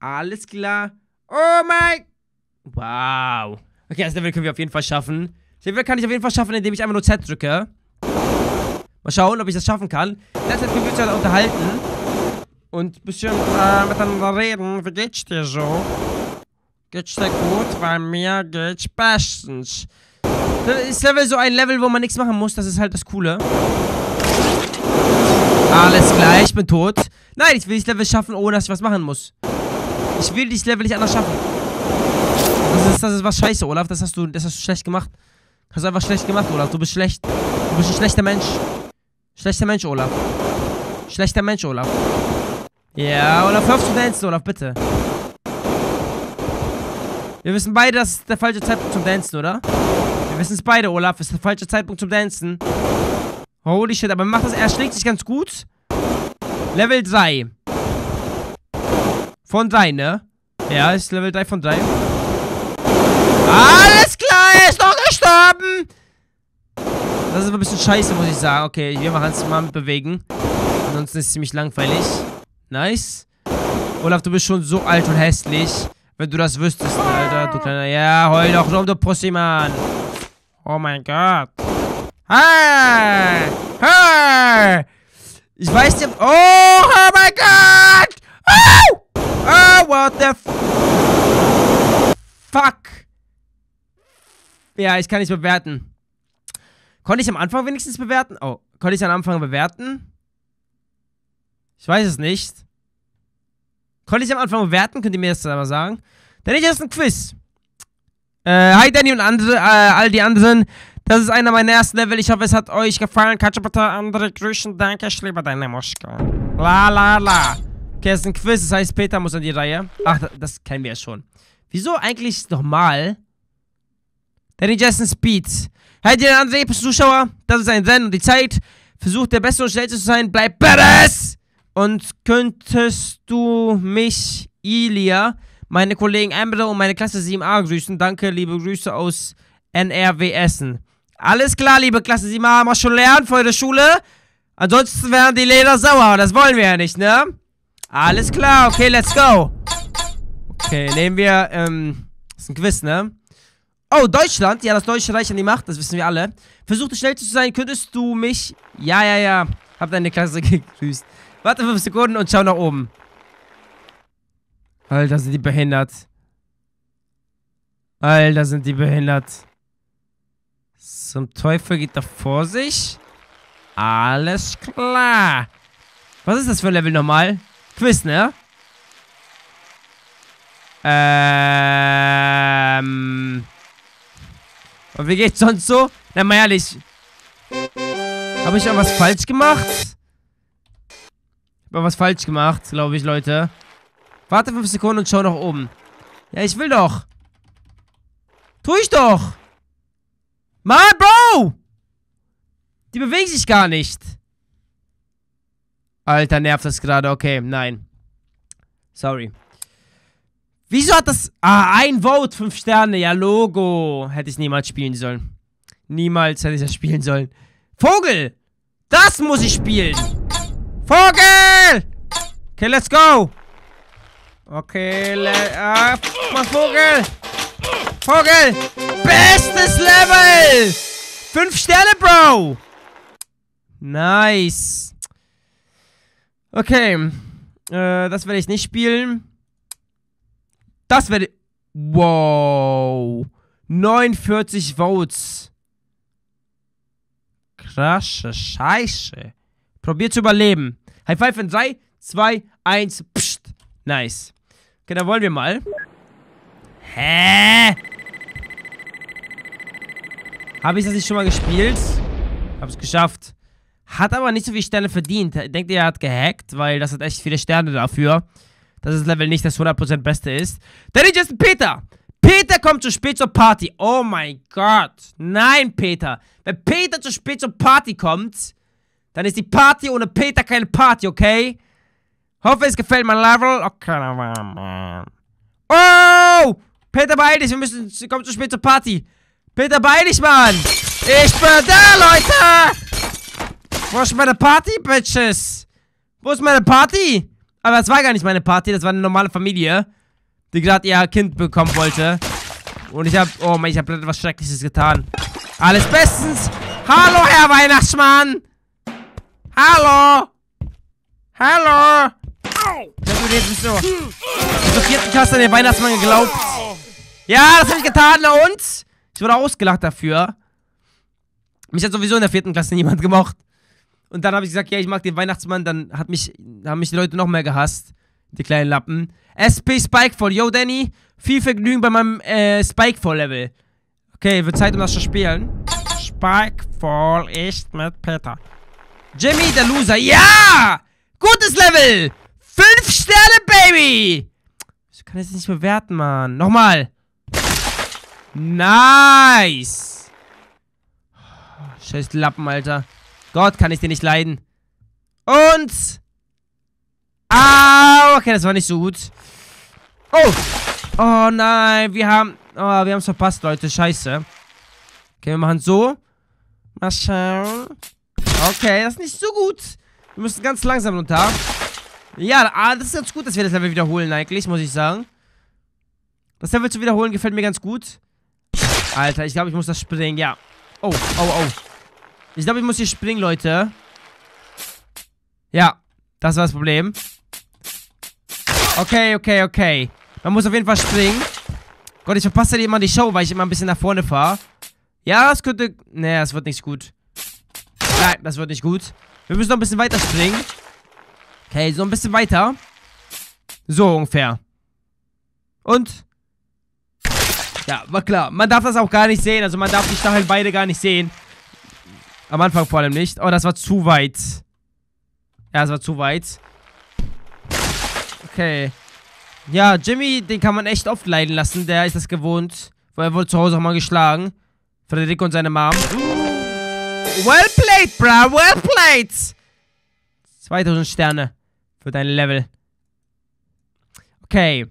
Alles klar. Oh mein... Wow. Okay, das Level können wir auf jeden Fall schaffen. Das Level kann ich auf jeden Fall schaffen, indem ich einfach nur Z drücke. Mal schauen, ob ich das schaffen kann. Wir uns ja unterhalten. Und ein bisschen äh, miteinander reden. Wie geht's dir so? Geht's dir gut? Bei mir geht's bestens. Das ist Level so ein Level, wo man nichts machen muss. Das ist halt das Coole. Alles klar, ich bin tot. Nein, ich will dieses Level schaffen, ohne dass ich was machen muss. Ich will dieses Level nicht anders schaffen. Das ist, das ist was scheiße, Olaf. Das hast du, das hast du schlecht gemacht. Hast du einfach schlecht gemacht, Olaf. Du bist schlecht. Du bist ein schlechter Mensch. Schlechter Mensch, Olaf. Schlechter Mensch, Olaf. Ja, Olaf, hör auf zu dancen, Olaf, bitte. Wir wissen beide, das ist der falsche Zeitpunkt zum Dancen, oder? Wir wissen es beide, Olaf. Das ist der falsche Zeitpunkt zum Dancen. Holy shit, aber macht das. Er schlägt sich ganz gut. Level 3. Von 3, ne? Ja, ist Level 3 von 3. Alles klar, er ist noch gestorben! Das ist aber ein bisschen scheiße, muss ich sagen. Okay, wir machen es mal mit bewegen. Ansonsten ist es ziemlich langweilig. Nice. Olaf, du bist schon so alt und hässlich. Wenn du das wüsstest, Alter, du kleiner... Ja, heul doch rum, du Pussy, Mann. Oh mein Gott. Hey! Hey! Ich weiß nicht... Oh, oh mein Gott! Oh! Oh, what the... Fuck. Ja, ich kann nicht bewerten. Konnte ich am Anfang wenigstens bewerten? Oh, konnte ich am Anfang bewerten? Ich weiß es nicht. Konnte ich am Anfang bewerten? Könnt ihr mir das aber sagen? Denn ich ist ein Quiz. Äh, hi Danny und andere, äh, all die anderen. Das ist einer meiner ersten Level. Ich hoffe, es hat euch gefallen. Bitte andere grüßen? Danke, ich liebe deine Moschke. La la la. Okay, es ist ein Quiz, das heißt, Peter muss an die Reihe. Ach, das kennen wir ja schon. Wieso eigentlich nochmal? Danny Jason Speed. Hey, dir André, Zuschauer, das ist ein Rennen und die Zeit. Versucht der Beste und Schnellste zu sein, bleib Badass! Und könntest du mich, Ilia, meine Kollegen Amber und meine Klasse 7a grüßen? Danke, liebe Grüße aus NRW Essen. Alles klar, liebe Klasse 7a, mach schon lernen für eure Schule. Ansonsten wären die Leder sauer, das wollen wir ja nicht, ne? Alles klar, okay, let's go. Okay, nehmen wir, ähm, das ist ein Quiz, ne? Oh, Deutschland. Ja, das Deutsche Reich an die Macht, das wissen wir alle. Versuch das schnellste zu sein. Könntest du mich... Ja, ja, ja. Hab deine Klasse gegrüßt. Warte 5 Sekunden und schau nach oben. Alter, sind die behindert. Alter, sind die behindert. Zum Teufel geht da vor sich. Alles klar. Was ist das für ein Level nochmal? Quiz, ne? Ähm. Und wie geht's sonst so? Na mal ehrlich. Habe ich irgendwas falsch gemacht? Ich habe was falsch gemacht, glaube ich, Leute. Warte 5 Sekunden und schau nach oben. Ja, ich will doch. Tu ich doch. Mann, Bro! Die bewegen sich gar nicht. Alter, nervt das gerade. Okay, nein. Sorry. Wieso hat das... Ah, ein Vote, 5 Sterne. Ja, Logo. Hätte ich niemals spielen sollen. Niemals hätte ich das spielen sollen. Vogel! Das muss ich spielen! Vogel! Okay, let's go! Okay, le ah, mal Vogel! Vogel! Bestes Level! 5 Sterne, Bro! Nice. Okay. Äh, das werde ich nicht spielen. Das ich... Wow. 49 Votes. Krasse Scheiße. Probiert zu überleben. High Five in 3, 2, 1, pst. Nice. Okay, dann wollen wir mal. Hä? Habe ich das nicht schon mal gespielt? Hab's geschafft. Hat aber nicht so viele Sterne verdient. Denkt ihr, er hat gehackt? Weil das hat echt viele Sterne dafür. Dass das Level nicht das 100% beste ist. Danny Justin Peter. Peter kommt zu spät zur Party. Oh mein Gott. Nein, Peter. Wenn Peter zu spät zur Party kommt, dann ist die Party ohne Peter keine Party, okay? Hoffe, es gefällt mein Level. Okay, Oh! Peter, beeil dich. Wir müssen... Kommt zu spät zur Party. Peter, beeil dich, Mann. Ich bin da, Leute. Wo ist meine Party, Bitches? Wo ist meine Party? Aber das war gar nicht meine Party. Das war eine normale Familie, die gerade ihr Kind bekommen wollte. Und ich hab... Oh mein, ich hab etwas Schreckliches getan. Alles bestens. Hallo, Herr Weihnachtsmann. Hallo. Hallo. Ja, du lebst so. In der vierten Klasse an den Weihnachtsmann geglaubt. Ja, das habe ich getan, na und? Ich wurde ausgelacht dafür. Mich hat sowieso in der vierten Klasse niemand gemocht. Und dann habe ich gesagt, ja, ich mag den Weihnachtsmann. Dann hat mich, haben mich die Leute noch mehr gehasst. Die kleinen Lappen. SP Spikefall. Yo, Danny. Viel Vergnügen bei meinem äh, Spikefall-Level. Okay, wird Zeit, um das zu spielen. Spikefall ist mit Peter. Jimmy, der Loser. Ja! Gutes Level! Fünf Sterne, Baby! Ich kann jetzt nicht bewerten, Mann. Nochmal. Nice! Scheiß Lappen, Alter. Gott, kann ich den nicht leiden. Und... Au! Okay, das war nicht so gut. Oh! Oh nein, wir haben... Oh, wir haben es verpasst, Leute. Scheiße. Okay, wir machen so. Mal schauen. Okay, das ist nicht so gut. Wir müssen ganz langsam runter. Ja, ah, das ist ganz gut, dass wir das Level wiederholen eigentlich, muss ich sagen. Das Level zu wiederholen gefällt mir ganz gut. Alter, ich glaube, ich muss das springen, ja. Oh, oh, oh. Ich glaube, ich muss hier springen, Leute. Ja, das war das Problem. Okay, okay, okay. Man muss auf jeden Fall springen. Gott, ich verpasse dir immer die Show, weil ich immer ein bisschen nach vorne fahre. Ja, das könnte... Nee, das wird nicht gut. Nein, das wird nicht gut. Wir müssen noch ein bisschen weiter springen. Okay, so ein bisschen weiter. So ungefähr. Und? Ja, war klar. Man darf das auch gar nicht sehen. Also man darf die Stacheln beide gar nicht sehen. Am Anfang vor allem nicht. Oh, das war zu weit. Ja, das war zu weit. Okay. Ja, Jimmy, den kann man echt oft leiden lassen. Der ist das gewohnt. Weil er wurde zu Hause auch mal geschlagen. Frederik und seine Mom. Well played, bro. Well played. 2000 Sterne für dein Level. Okay.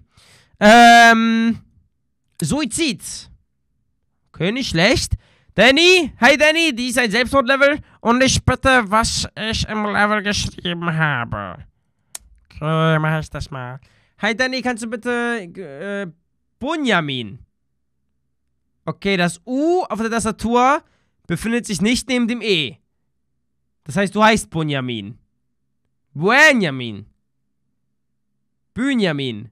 Ähm. Suizid. Okay, nicht schlecht. Danny, hey Danny, dies ist ein Selbstmordlevel und ich bitte, was ich im Level geschrieben habe. Okay, mach ich das mal. Hey Danny, kannst du bitte, äh, Bunyamin. Okay, das U auf der Tastatur befindet sich nicht neben dem E. Das heißt, du heißt Bunyamin. Bunyamin. Bunyamin.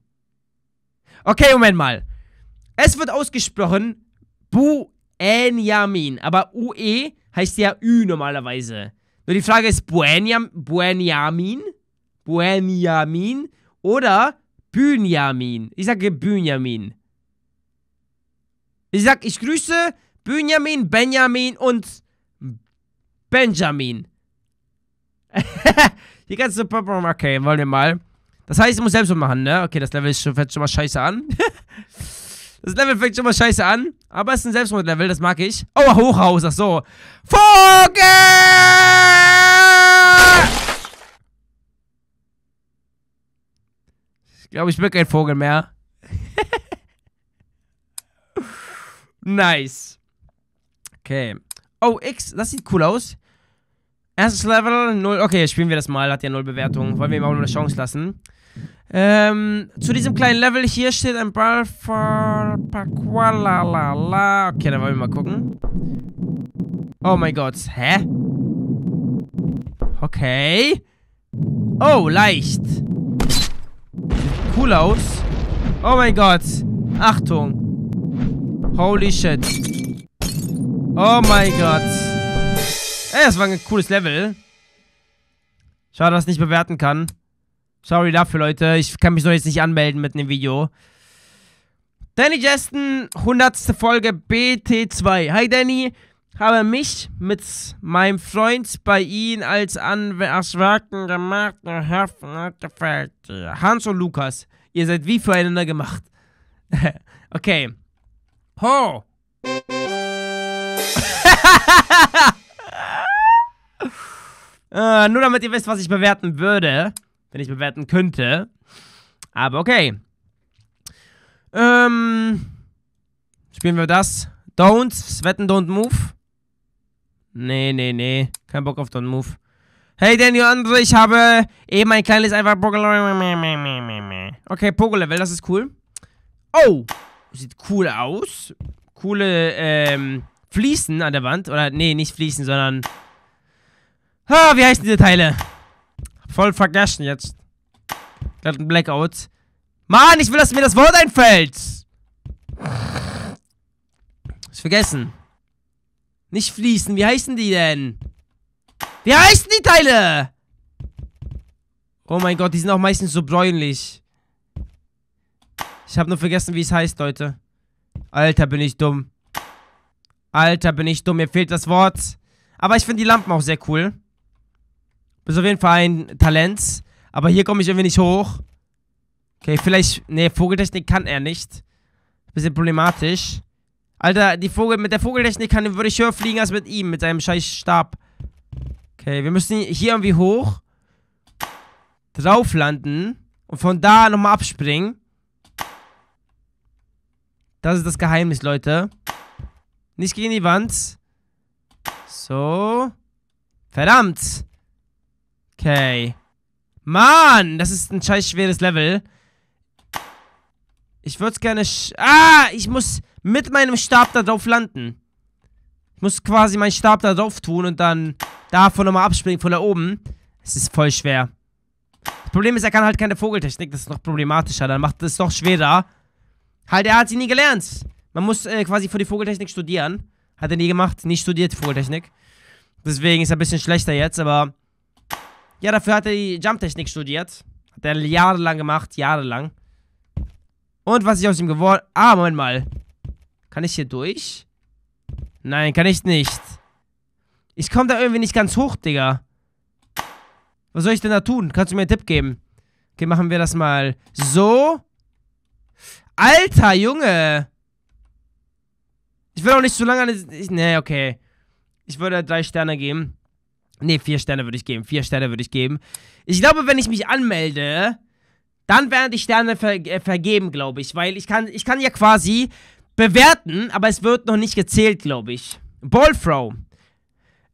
Okay, Moment mal. Es wird ausgesprochen Buenyamin, aber UE heißt ja Ü normalerweise. Nur die Frage ist Buenyam, Buenyamin? Buenjamin oder Bünjamin. Ich sage Bünjamin. Ich sag, ich grüße Bünjamin, Benjamin und Benjamin. Hier kannst du. Okay, wollen wir mal. Das heißt, ich muss selbst machen, ne? Okay, das Level fängt schon mal scheiße an. das Level fängt schon mal scheiße an. Aber es ist ein Selbstmord-Level, das mag ich. Oh, Hochhaus, ach so. Vogel! Ich glaube, ich bin kein Vogel mehr. nice. Okay. Oh, X, das sieht cool aus. Erstes Level, 0. Okay, spielen wir das mal. Hat ja 0 Bewertung. Wollen wir ihm auch noch eine Chance lassen. Ähm, zu diesem kleinen Level hier steht ein Ball für Paqualalala. Okay, dann wollen wir mal gucken. Oh mein Gott. Hä? Okay. Oh, leicht. Cool aus. Oh mein Gott. Achtung. Holy shit. Oh mein Gott. Ey, das war ein cooles Level. Schade, dass ich nicht bewerten kann. Sorry dafür, Leute. Ich kann mich so jetzt nicht anmelden mit einem Video. Danny Justin, 100. Folge BT2. Hi Danny, habe mich mit meinem Freund bei Ihnen als Anwärter gemacht. Hans und Lukas, ihr seid wie füreinander gemacht. okay. Ho! äh, nur damit ihr wisst, was ich bewerten würde wenn ich bewerten könnte. Aber okay. Ähm. Spielen wir das. Don't. Wetten, don't move. Nee, nee, nee. Kein Bock auf don't move. Hey, Daniel Andre, ich habe eben ein kleines einfach Pogo-Level. Okay, Pogo-Level, das ist cool. Oh! Sieht cool aus. Coole, ähm, Fliesen an der Wand. Oder, nee, nicht Fliesen, sondern... Ah, wie heißen diese Teile? Voll vergessen jetzt. Gerade ein Blackout. Mann, ich will, dass mir das Wort einfällt. Ist vergessen. Nicht fließen. Wie heißen die denn? Wie heißen die Teile? Oh mein Gott, die sind auch meistens so bräunlich. Ich habe nur vergessen, wie es heißt, Leute. Alter, bin ich dumm. Alter, bin ich dumm. Mir fehlt das Wort. Aber ich finde die Lampen auch sehr cool. Bist auf jeden Fall ein Talent. Aber hier komme ich irgendwie nicht hoch. Okay, vielleicht... Nee, Vogeltechnik kann er nicht. Bisschen problematisch. Alter, die Vogel, mit der Vogeltechnik kann, würde ich höher fliegen als mit ihm, mit seinem scheiß Stab. Okay, wir müssen hier irgendwie hoch. Drauf landen. Und von da nochmal abspringen. Das ist das Geheimnis, Leute. Nicht gegen die Wand. So. Verdammt. Okay. Mann, das ist ein scheiß schweres Level. Ich würde es gerne... ah, ich muss mit meinem Stab da drauf landen. Ich muss quasi meinen Stab da drauf tun und dann davon nochmal abspringen von da oben. Es ist voll schwer. Das Problem ist, er kann halt keine Vogeltechnik. Das ist noch problematischer. Dann macht es doch schwerer. Halt, er hat sie nie gelernt. Man muss äh, quasi für die Vogeltechnik studieren. Hat er nie gemacht. Nie studiert Vogeltechnik. Deswegen ist er ein bisschen schlechter jetzt, aber... Ja, dafür hat er die Jumptechnik studiert. Hat er jahrelang gemacht, jahrelang. Und was ich aus ihm geworden... Ah, Moment mal. Kann ich hier durch? Nein, kann ich nicht. Ich komme da irgendwie nicht ganz hoch, Digga. Was soll ich denn da tun? Kannst du mir einen Tipp geben? Okay, machen wir das mal so. Alter, Junge. Ich will auch nicht zu lange an... Nee, okay. Ich würde drei Sterne geben. Ne, vier Sterne würde ich geben. Vier Sterne würde ich geben. Ich glaube, wenn ich mich anmelde, dann werden die Sterne ver äh, vergeben, glaube ich. Weil ich kann, ich kann ja quasi bewerten, aber es wird noch nicht gezählt, glaube ich. Ballthrow.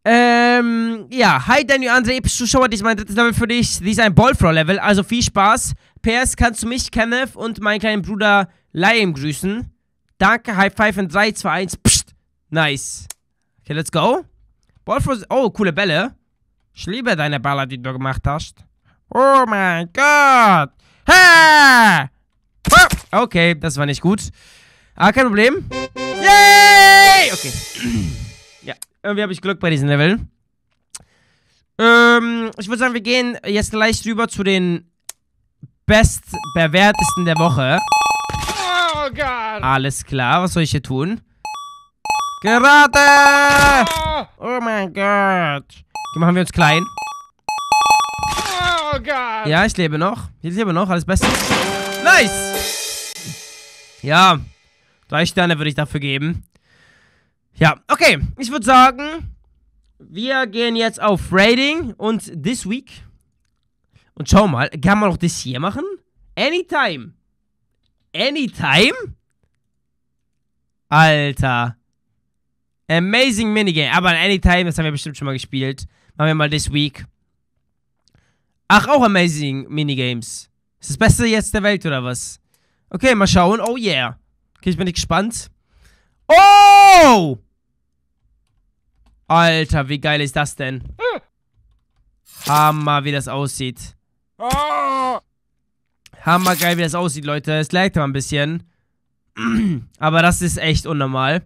Ähm, ja. Hi, Daniel André, Zuschauer, dies ist mein drittes Level für dich. Dies ist ein Ballthrow-Level, also viel Spaß. PS, kannst du mich, Kenneth und meinen kleinen Bruder Liam grüßen? Danke, High Five in 3, 2, 1. Psst. Nice. Okay, let's go. Ballthrow, oh, coole Bälle. Ich liebe deine Baller, die du gemacht hast. Oh mein Gott. Ha! Okay, das war nicht gut. Aber kein Problem. Yay! Okay. ja, irgendwie habe ich Glück bei diesem Level. Ähm, ich würde sagen, wir gehen jetzt gleich rüber zu den bestbewertesten der Woche. Oh God! Alles klar, was soll ich hier tun? Gerade! Oh, Oh mein Gott. Okay, machen wir uns klein. oh God! Ja, ich lebe noch. Ich lebe noch, alles Beste. Nice! Ja, drei Sterne würde ich dafür geben. Ja, okay. Ich würde sagen, wir gehen jetzt auf Rating und This Week. Und schau mal, kann man auch das hier machen? Anytime. Anytime? Alter. Amazing Minigame. Aber Anytime, das haben wir bestimmt schon mal gespielt. Machen wir mal This Week. Ach, auch Amazing Minigames. Ist das Beste jetzt der Welt oder was? Okay, mal schauen. Oh yeah. Okay, ich bin gespannt. Oh! Alter, wie geil ist das denn? Hammer, wie das aussieht. Oh, Hammergeil, wie das aussieht, Leute. Es lag mal ein bisschen. Aber das ist echt unnormal.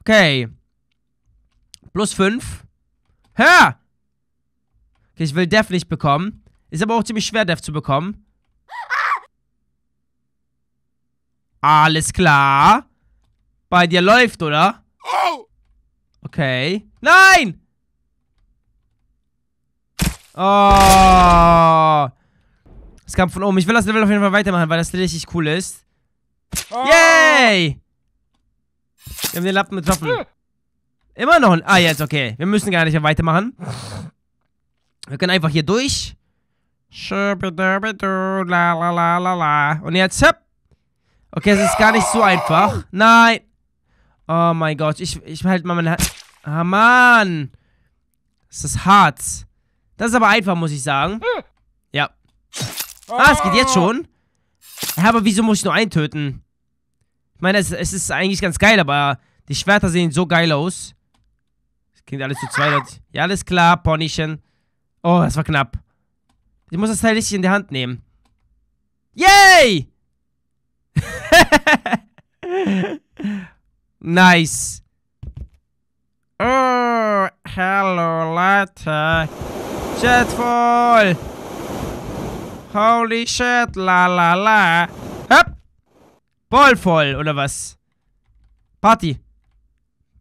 Okay. Plus 5. Hör! Okay, ich will Def nicht bekommen. Ist aber auch ziemlich schwer, Def zu bekommen. Alles klar. Bei dir läuft, oder? Okay. Nein! Oh. Es kam von oben. Ich will das Level auf jeden Fall weitermachen, weil das richtig cool ist. Yay! Wir haben den Lappen getroffen. Immer noch ein... Ah, jetzt, okay. Wir müssen gar nicht mehr weitermachen. Wir können einfach hier durch. Und jetzt, hopp. Okay, es ist gar nicht so einfach. Nein. Oh mein Gott. Ich, ich halt mal meine Hand. Ah, Mann. Das ist hart. Das ist aber einfach, muss ich sagen. Ja. Ah, es geht jetzt schon. Ja, aber wieso muss ich nur einen töten? Ich meine, es, es ist eigentlich ganz geil, aber die Schwerter sehen so geil aus. Das klingt alles zu zweit. Ja, alles klar, Ponychen. Oh, das war knapp. Ich muss das Teil richtig in die Hand nehmen. Yay! nice. Oh, hallo Leute. Chat voll. Holy shit, la la la. Hopp. Ball voll, oder was? Party.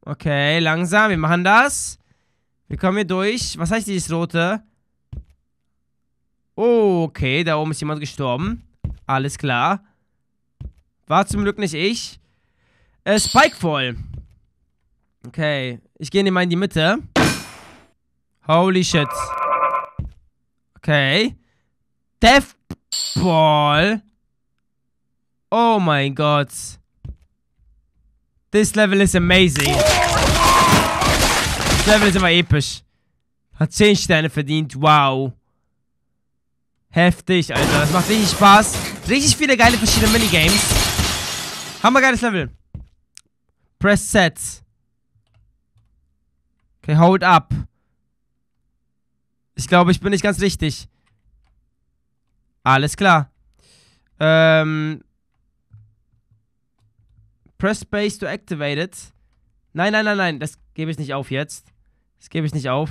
Okay, langsam, wir machen das. Wir kommen hier durch. Was heißt dieses rote? Oh, okay, da oben ist jemand gestorben. Alles klar. War zum Glück nicht ich. Äh, Spikefall. Okay, ich gehe mal in die Mitte. Holy shit. Okay. Deathball. Oh mein Gott. This level is amazing. Das Level ist immer episch. Hat 10 Sterne verdient. Wow. Heftig, Alter. Das macht richtig Spaß. Richtig viele geile verschiedene Minigames. Hammergeiles Level. Press Set. Okay, hold up. Ich glaube, ich bin nicht ganz richtig. Alles klar. Ähm. Press Space to activate it. Nein, nein, nein, nein. Das gebe ich nicht auf jetzt. Das gebe ich nicht auf.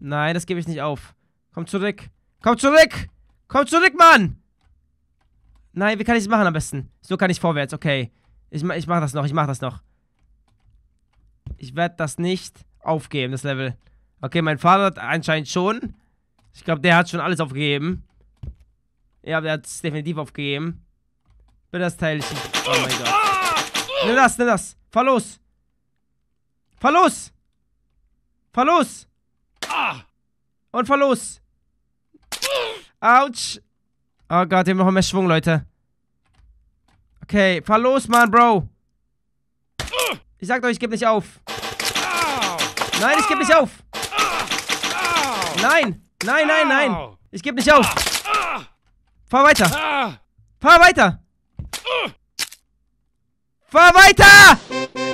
Nein, das gebe ich nicht auf. Komm zurück. Komm zurück! Komm zurück, Mann! Nein, wie kann ich es machen am besten? So kann ich vorwärts, okay. Ich, ich mach das noch, ich mach das noch. Ich werde das nicht aufgeben, das Level. Okay, mein Vater hat anscheinend schon. Ich glaube, der hat schon alles aufgegeben. Ja, der hat es definitiv aufgegeben. Bitte das Teilchen. Oh mein Gott. Nimm das, nimm das. Fahr los. Fahr los. Fahr los. Und fahr los. Autsch. Oh Gott, wir noch mehr Schwung, Leute. Okay, fahr los, Mann, Bro. Ich sag euch, ich gebe nicht auf. Nein, ich gebe nicht auf. Nein, nein, nein, nein. Ich gebe nicht auf. Fahr weiter. Ah! Fahr weiter. Fahr weiter.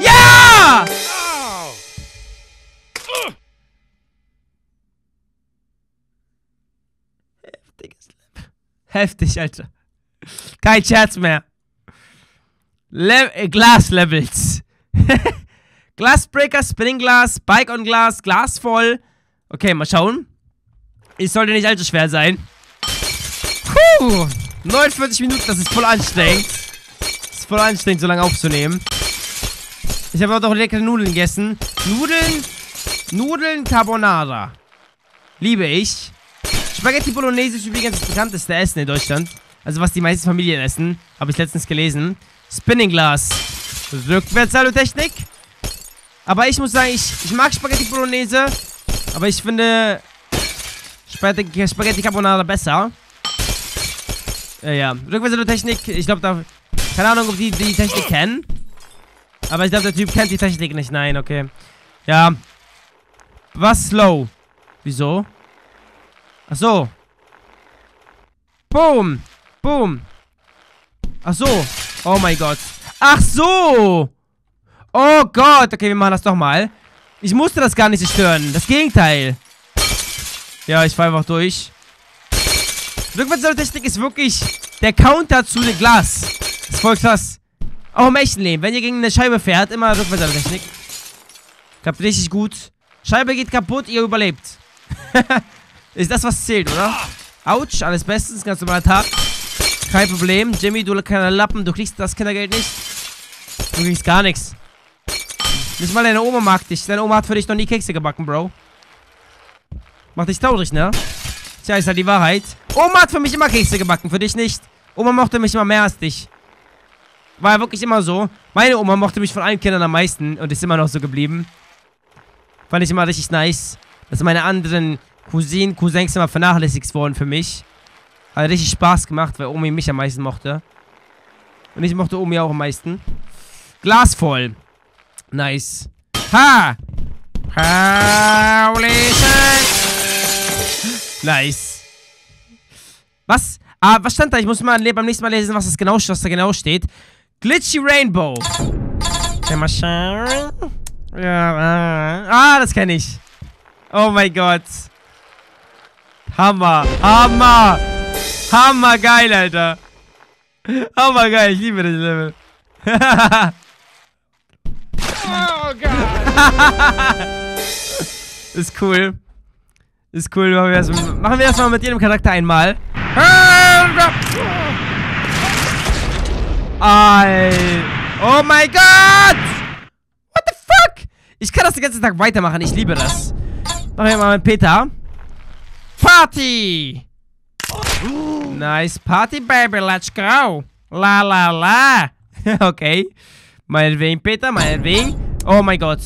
Ja! Heftig, Alter. Kein Scherz mehr. Le äh, Glas-Levels. Glassbreaker, Spinning Glass, Bike on Glass, Glas voll. Okay, mal schauen. Es sollte nicht allzu schwer sein. Puh, 49 Minuten, das ist voll anstrengend. Das ist voll anstrengend, so lange aufzunehmen. Ich habe auch noch leckere Nudeln gegessen. Nudeln, Nudeln Carbonara. Liebe ich. Spaghetti Bolognese ist übrigens das bekannteste Essen in Deutschland. Also was die meisten Familien essen. Habe ich letztens gelesen. Spinning Glass. Rückwärtsalotechnik. Aber ich muss sagen, ich, ich mag Spaghetti Bolognese. Aber ich finde Spaghetti, Carbonara besser. Äh, ja, Rückwärtsalotechnik. Ich glaube, da... Keine Ahnung, ob die die Technik kennen. Aber ich glaube, der Typ kennt die Technik nicht. Nein, okay. Ja. Was slow? Wieso? Ach so. Boom. Boom. Ach so. Oh mein Gott. Ach so. Oh Gott. Okay, wir machen das doch mal. Ich musste das gar nicht zerstören. Das Gegenteil. Ja, ich fahr einfach durch. Rückwärtstechnik ist wirklich der Counter zu dem Glas. Das ist voll krass. Auch im echten Leben. Wenn ihr gegen eine Scheibe fährt, immer Rückwärtstechnik. Klappt richtig gut. Scheibe geht kaputt, ihr überlebt. ist das, was zählt, oder? Autsch, alles bestens, ganz normaler Tag. Kein Problem. Jimmy, du kleiner Lappen, du kriegst das Kindergeld nicht. Du kriegst gar nichts. Nicht mal deine Oma mag dich. Deine Oma hat für dich noch nie Kekse gebacken, Bro. Macht dich traurig, ne? Tja, ist halt die Wahrheit. Oma hat für mich immer Kekse gebacken, für dich nicht. Oma mochte mich immer mehr als dich. War ja wirklich immer so. Meine Oma mochte mich von allen Kindern am meisten und ist immer noch so geblieben. Fand ich immer richtig nice. Dass meine anderen Cousinen, Cousins immer vernachlässigt wurden für mich. Hat richtig Spaß gemacht, weil Omi mich am meisten mochte. Und ich mochte Omi auch am meisten. Glas voll. Nice. Ha! Nice. Was? Ah, was stand da? Ich muss mal beim nächsten Mal lesen, was das genau, was da genau steht. Glitchy Rainbow. Ja, ah, das kenne ich. Oh mein Gott. Hammer. Hammer. Hammer geil, Alter. Hammer geil. Ich liebe das Level. Oh God! Ist cool. Ist cool. Machen wir, das, machen wir das mal mit jedem Charakter einmal. Alter. Oh mein Gott! What the fuck? Ich kann das den ganzen Tag weitermachen. Ich liebe das. Machen wir mal mit Peter. Party! Nice Party, Baby. Let's go. La, la, la. okay. Meinetwegen, Peter. Meinetwegen. Oh mein Gott.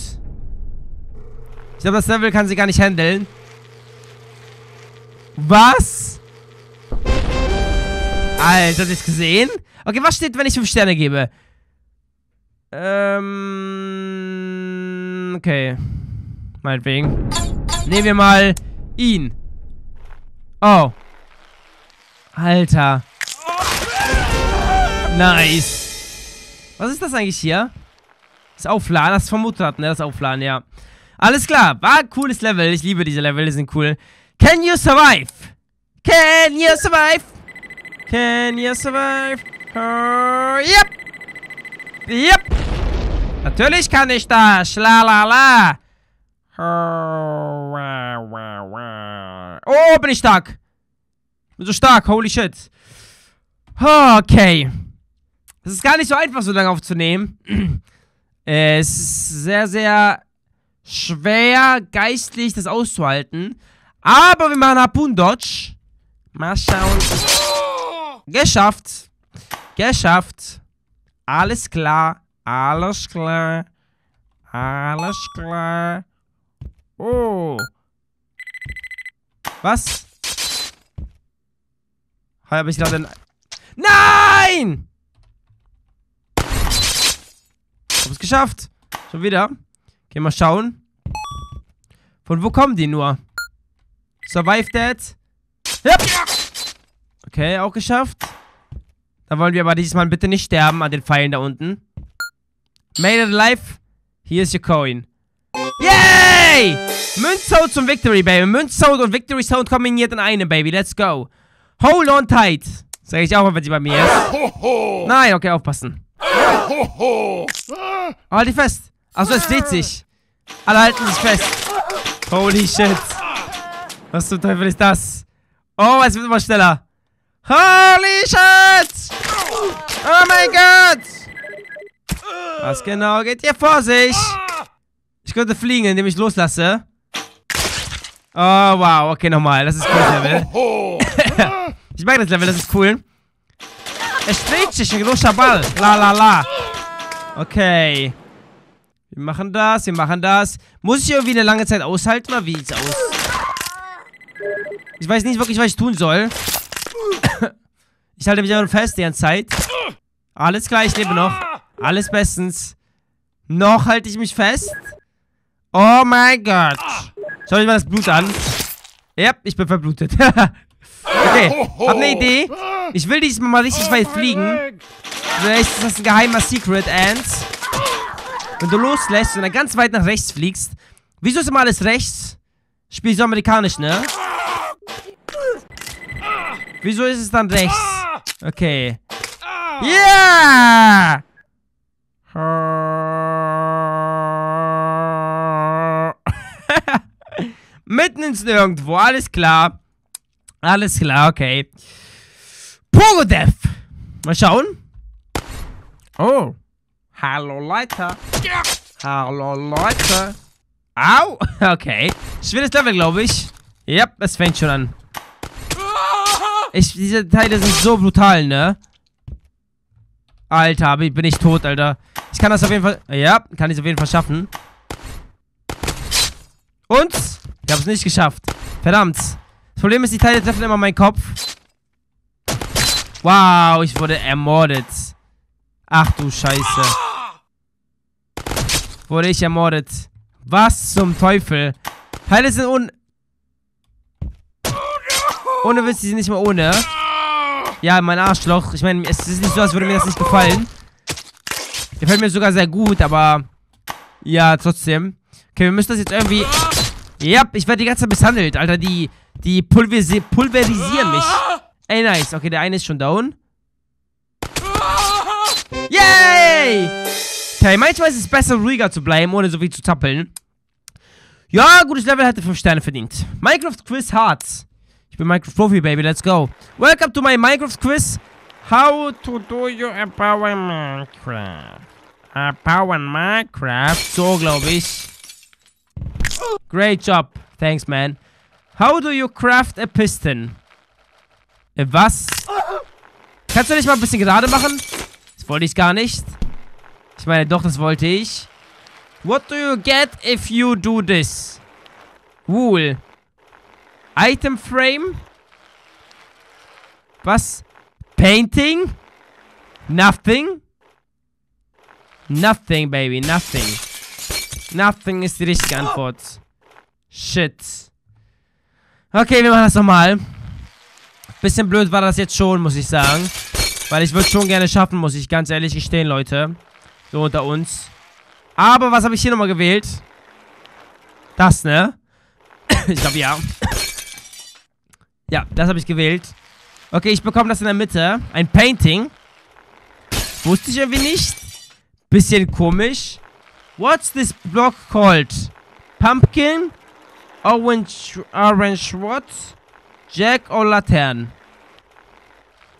Ich glaube, das Level kann sie gar nicht handeln. Was? Alter, habt ihr gesehen? Okay, was steht, wenn ich 5 Sterne gebe? Ähm. Okay. Meinetwegen. Nehmen wir mal ihn. Oh. Alter. Nice. Was ist das eigentlich hier? Das Aufladen, das vermutet hat, ne? Das Aufladen, ja. Alles klar. War ein cooles Level. Ich liebe diese Level, die sind cool. Can you survive? Can you survive? Can you survive? Uh, yep. Yep. Natürlich kann ich das. La la la. Oh, bin ich stark. Bin so stark. Holy shit. Okay. Es ist gar nicht so einfach, so lange aufzunehmen. Es ist sehr, sehr schwer, geistlich das auszuhalten. Aber wir machen Harpoon Dodge. Mal schauen. Geschafft. Geschafft. Alles klar. Alles klar. Alles klar. Oh. Was? Habe ich gerade... Nein! Hab es geschafft. Schon wieder. Okay, mal schauen. Von wo kommen die nur? Survive. Yep. Okay, auch geschafft. Da wollen wir aber dieses Mal bitte nicht sterben an den Pfeilen da unten. Made it alive. Hier ist your coin. Yay! Münzsound zum Victory, Baby. Münzsound und Victory Sound kombiniert in einem, Baby. Let's go. Hold on tight. Sag ich auch, wenn sie bei mir ist. Nein, okay, aufpassen. Halt dich fest. Achso, es dreht sich. Alle halten sich fest. Holy shit. Was zum Teufel ist das? Oh, es wird immer schneller. Holy shit! Oh mein Gott! Was genau geht hier vor sich? Ich könnte fliegen, indem ich loslasse. Oh, wow. Okay, nochmal. Das ist cool, das Level. ich mag das Level, das ist cool. Es dreht sich ein großer Ball. La, la, la. Okay. Wir machen das, wir machen das. Muss ich irgendwie eine lange Zeit aushalten oder wie sieht's aus? Ich weiß nicht wirklich, was ich tun soll. Ich halte mich einfach fest die ganze Zeit. Alles klar, ich lebe noch. Alles bestens. Noch halte ich mich fest. Oh mein Gott. Schau dir mal das Blut an. Ja, ich bin verblutet. okay, hab eine Idee. Ich will diesmal mal richtig weit fliegen. Vielleicht ist das ein geheimer Secret, Ants. Wenn du loslässt und dann ganz weit nach rechts fliegst. Wieso ist immer alles rechts? Spiel so amerikanisch, ne? Wieso ist es dann rechts? Okay. Yeah! Mitten ins Nirgendwo, alles klar. Alles klar, okay. Pogodev. Mal schauen. Oh. Hallo Leute. Hallo Leute. Au. Okay. Schweres Level, glaube ich. Ja, es fängt schon an. Ich, diese Teile sind so brutal, ne? Alter, bin ich tot, Alter. Ich kann das auf jeden Fall... Ja, kann ich auf jeden Fall schaffen. Und? Ich habe es nicht geschafft. Verdammt. Das Problem ist, die Teile treffen immer meinen Kopf. Wow, ich wurde ermordet. Ach du Scheiße. Wurde ich ermordet. Was zum Teufel? Teile sind un... Ohne Witz, die sind nicht mal ohne. Ja, mein Arschloch. Ich meine, es ist nicht so, als würde mir das nicht gefallen. Gefällt mir sogar sehr gut, aber... Ja, trotzdem. Okay, wir müssen das jetzt irgendwie... Ja, ich werde die ganze Zeit misshandelt, Alter. Die, die pulverisi pulverisieren mich. Ey, nice. Okay, der eine ist schon down. Yay! Okay, manchmal ist es besser, ruhiger zu bleiben, ohne so viel zu zappeln. Ja, gutes Level hätte 5 Sterne verdient. Minecraft Quiz Hearts. Ich bin Minecraft Profi, Baby. Let's go. Welcome to my Minecraft Quiz. How to do you a power Minecraft? A power Minecraft. So, glaube ich. Great job. Thanks, man. How do you craft a piston? Äh, was? Kannst du nicht mal ein bisschen gerade machen? Das wollte ich gar nicht. Ich meine, doch, das wollte ich. What do you get if you do this? Wool. Item frame? Was? Painting? Nothing? Nothing, baby, nothing. Nothing ist die richtige Antwort. Shit. Okay, wir machen das nochmal. Bisschen blöd war das jetzt schon, muss ich sagen. Weil ich würde schon gerne schaffen, muss ich ganz ehrlich gestehen, Leute. So unter uns. Aber was habe ich hier nochmal gewählt? Das, ne? ich glaube, ja. ja, das habe ich gewählt. Okay, ich bekomme das in der Mitte. Ein Painting. Wusste ich irgendwie nicht. Bisschen komisch. What's this block called? Pumpkin? Orange, orange what? Jack or Latern?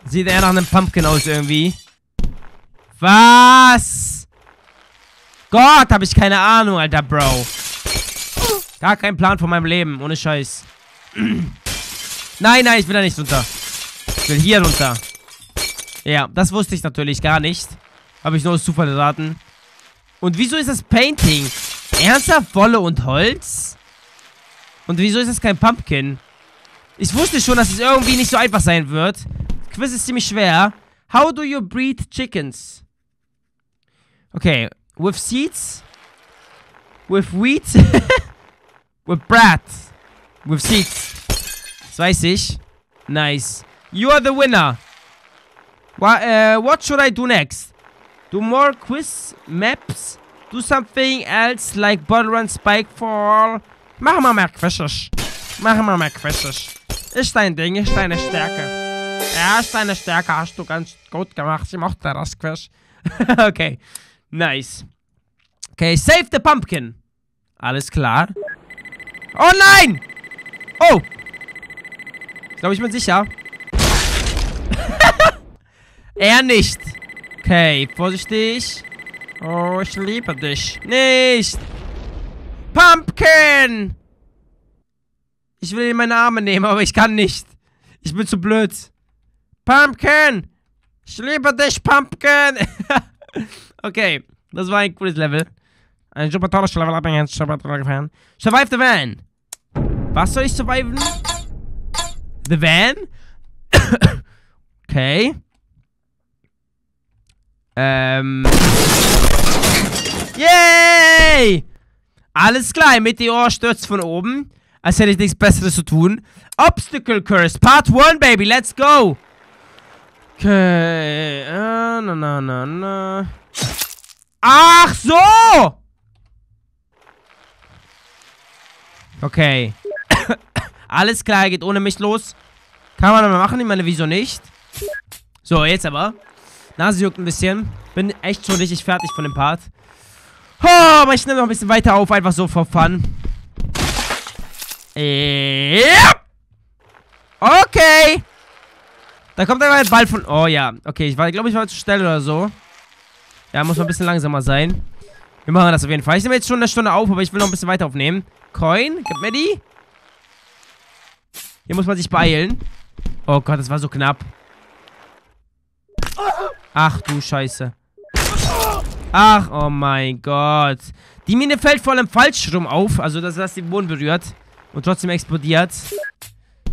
Sieht eher nach einem Pumpkin aus irgendwie. Was? Gott, habe ich keine Ahnung, alter Bro. Gar kein Plan von meinem Leben, ohne Scheiß. nein, nein, ich will da nicht runter. Ich will hier runter. Ja, das wusste ich natürlich gar nicht. Habe ich nur aus Zufall geraten. Und wieso ist das Painting? Ernsthaft Wolle und Holz? Und wieso ist das kein Pumpkin? Ich wusste schon, dass es irgendwie nicht so einfach sein wird. Quiz ist ziemlich schwer. How do you breed chickens? Okay. With seeds? With wheat? With brat? With seeds. Das weiß ich. Nice. You are the winner. What, uh, what should I do next? Do more quiz maps? Do something else like Bottle Run Spike Fall? Machen wir mehr Quizzes. Machen wir mehr Quizzes. Ist dein Ding, ist deine Stärke. Ja, ist deine Stärke, hast du ganz gut gemacht. Ich mochte das Quiz. okay, nice. Okay, save the pumpkin. Alles klar. Oh nein! Oh, Glaube ich bin sicher. er nicht. Okay, vorsichtig. Oh, ich liebe dich. Nicht. Pumpkin! Ich will ihn in meine Arme nehmen, aber ich kann nicht. Ich bin zu blöd. Pumpkin! Ich liebe dich, Pumpkin! okay, das war ein cooles Level. Ein super tolles Level, aber ein super toller Fan. Survive the Van! Was soll ich surviven? The Van? okay. Ähm. Yay! Alles klar, Meteor stürzt von oben. Als hätte ich nichts Besseres zu tun. Obstacle Curse, Part 1, Baby, let's go! Okay. Äh, na, na, na, na. Ach so! Okay. Alles klar, geht ohne mich los. Kann man aber machen, ich meine, wieso nicht? So, jetzt aber. Nase juckt ein bisschen. Bin echt schon richtig fertig von dem Part. Oh, aber ich nehme noch ein bisschen weiter auf, einfach so for fun. Yep. Okay. Da kommt aber ein Ball von... Oh ja, okay, ich glaube ich, war zu schnell oder so. Ja, muss man ein bisschen langsamer sein. Wir machen das auf jeden Fall. Ich nehme jetzt schon eine Stunde auf, aber ich will noch ein bisschen weiter aufnehmen. Coin, gib mir die. Hier muss man sich beeilen. Oh Gott, das war so knapp. Ach du Scheiße. Ach, oh mein Gott. Die Mine fällt vor allem falsch rum auf. Also, dass das den Boden berührt. Und trotzdem explodiert.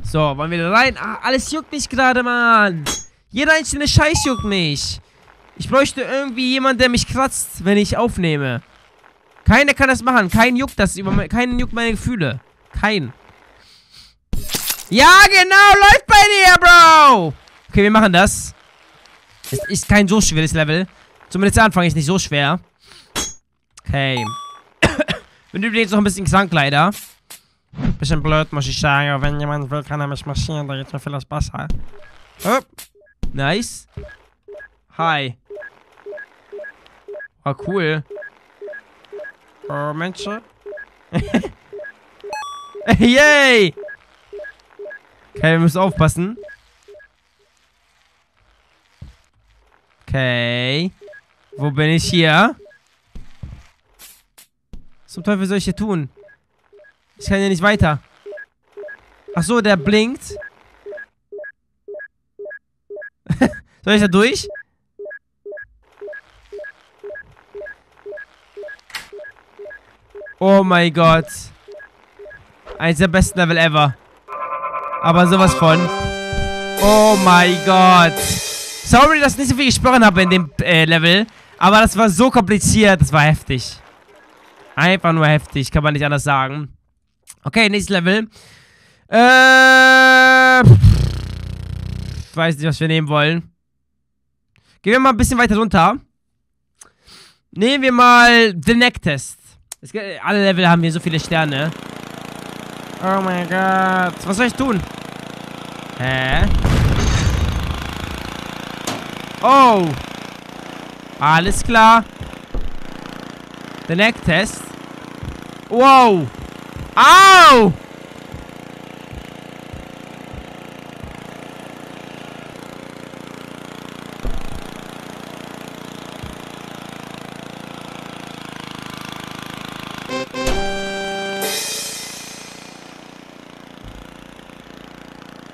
So, wollen wir da rein? Ah, alles juckt mich gerade, Mann. Jeder einzelne Scheiß juckt mich. Ich bräuchte irgendwie jemanden, der mich kratzt, wenn ich aufnehme. Keiner kann das machen. Kein juckt das. Über keinen juckt meine Gefühle. Kein. Ja, genau. Läuft bei dir, Bro. Okay, wir machen das. Es ist kein so schweres Level. Zumindest der Anfang ist nicht so schwer. Okay. Bin übrigens noch ein bisschen krank, leider. Bisschen blöd, muss ich sagen. Aber wenn jemand will, kann er mich marschieren. Da geht's mir vieles besser. Oh. Nice. Hi. Oh, cool. Oh, Menschen. Yay! Okay, wir müssen aufpassen. Okay. Wo bin ich hier? Was zum Teufel soll ich hier tun? Ich kann hier nicht weiter. Ach so, der blinkt. soll ich da durch? Oh mein Gott. Eins der besten Level ever. Aber sowas von. Oh mein Gott. Sorry, dass ich nicht so viel gesprochen habe in dem äh, Level. Aber das war so kompliziert. Das war heftig. Einfach nur heftig. Kann man nicht anders sagen. Okay, nächstes Level. Äh. Ich weiß nicht, was wir nehmen wollen. Gehen wir mal ein bisschen weiter runter. Nehmen wir mal The Neck Test. Es, alle Level haben hier so viele Sterne. Oh mein Gott. Was soll ich tun? Hä? Oh. Ah, Alles klar. The Neck Test. Wow. Au!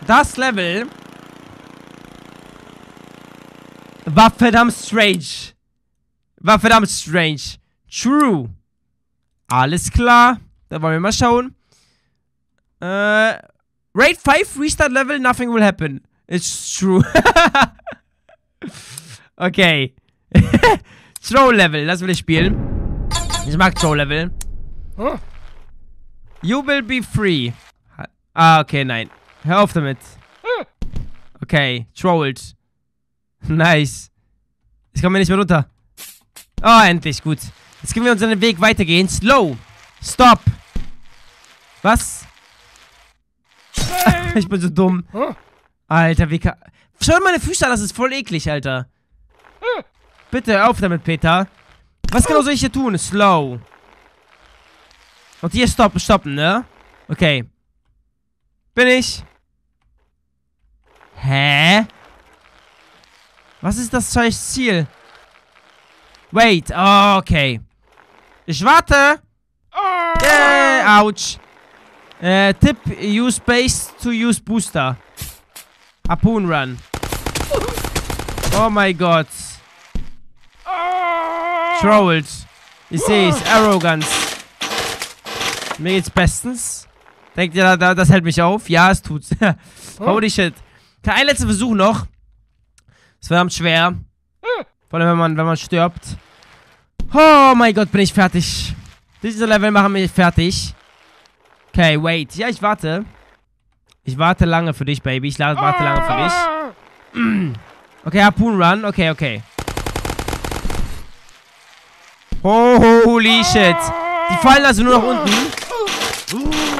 Das Level war verdammt strange. War verdammt strange. True. Alles klar. Da wollen wir mal schauen. Äh, Raid 5 Restart Level, nothing will happen. It's true. okay. Troll Level, das will ich spielen. Ich mag Troll Level. You will be free. Ah, okay, nein. Hör auf damit. Okay, trolled. Nice. Ich komme nicht mehr runter. Oh, endlich, gut. Jetzt können wir unseren Weg weitergehen. Slow. Stop. Was? ich bin so dumm. Alter, wie kann... Schau meine Füße an, das ist voll eklig, Alter. Bitte, auf damit, Peter. Was genau soll ich hier tun? Slow. Und hier stoppen, stoppen, ne? Okay. Bin ich. Hä? Was ist das scheiß Ziel? Wait, oh, okay. Ich warte. Oh! Äh, ouch. Äh, Tipp, use base to use booster. Harpoon run. Oh mein Gott. Oh! Trolled. Ich sehe es. Arrogance. Mir geht's bestens. Denkt ihr, da- das hält mich auf? Ja, es tut's. Holy shit. Ein letzter Versuch noch. Es wird verdammt schwer. Vor allem, wenn man, wenn man stirbt. Oh mein Gott, bin ich fertig. Diese Level machen mich fertig. Okay, wait. Ja, ich warte. Ich warte lange für dich, Baby. Ich warte lange für dich. Okay, Harpoon Run. Okay, okay. Holy shit. Die fallen also nur nach unten.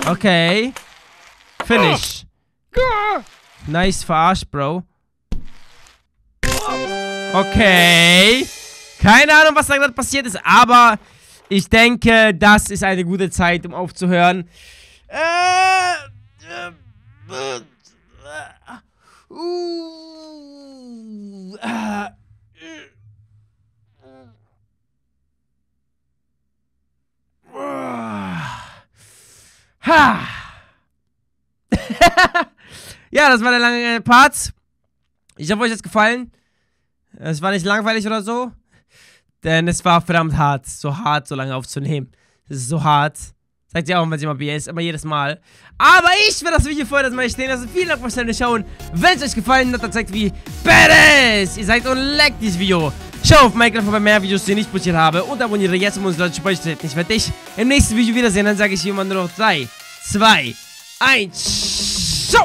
Okay. Finish. Nice verarscht, Bro. Okay. Keine Ahnung, was da gerade passiert ist, aber ich denke, das ist eine gute Zeit, um aufzuhören. Äh, äh, äh, äh, uh, äh, Ha. ja, das war der lange Part. Ich hoffe, euch hat's gefallen. Es war nicht langweilig oder so. Denn es war verdammt hart. So hart, so lange aufzunehmen. Es ist so hart. Sagt ihr auch, wenn sie mal BS, immer jedes Mal. Aber ich werde das Video vorher das mal stehen lassen. Vielen Dank fürs Ende schauen. Wenn es euch gefallen hat, dann zeigt wie badass ihr seid und liked dieses Video. Schau auf Minecraft vorbei mehr Videos, die ich nicht produziert habe. Und abonniere jetzt, um uns Leute speichern. Ich werde dich im nächsten Video wiedersehen. Dann sage ich jemand nur noch 3, 2, 1. Ciao!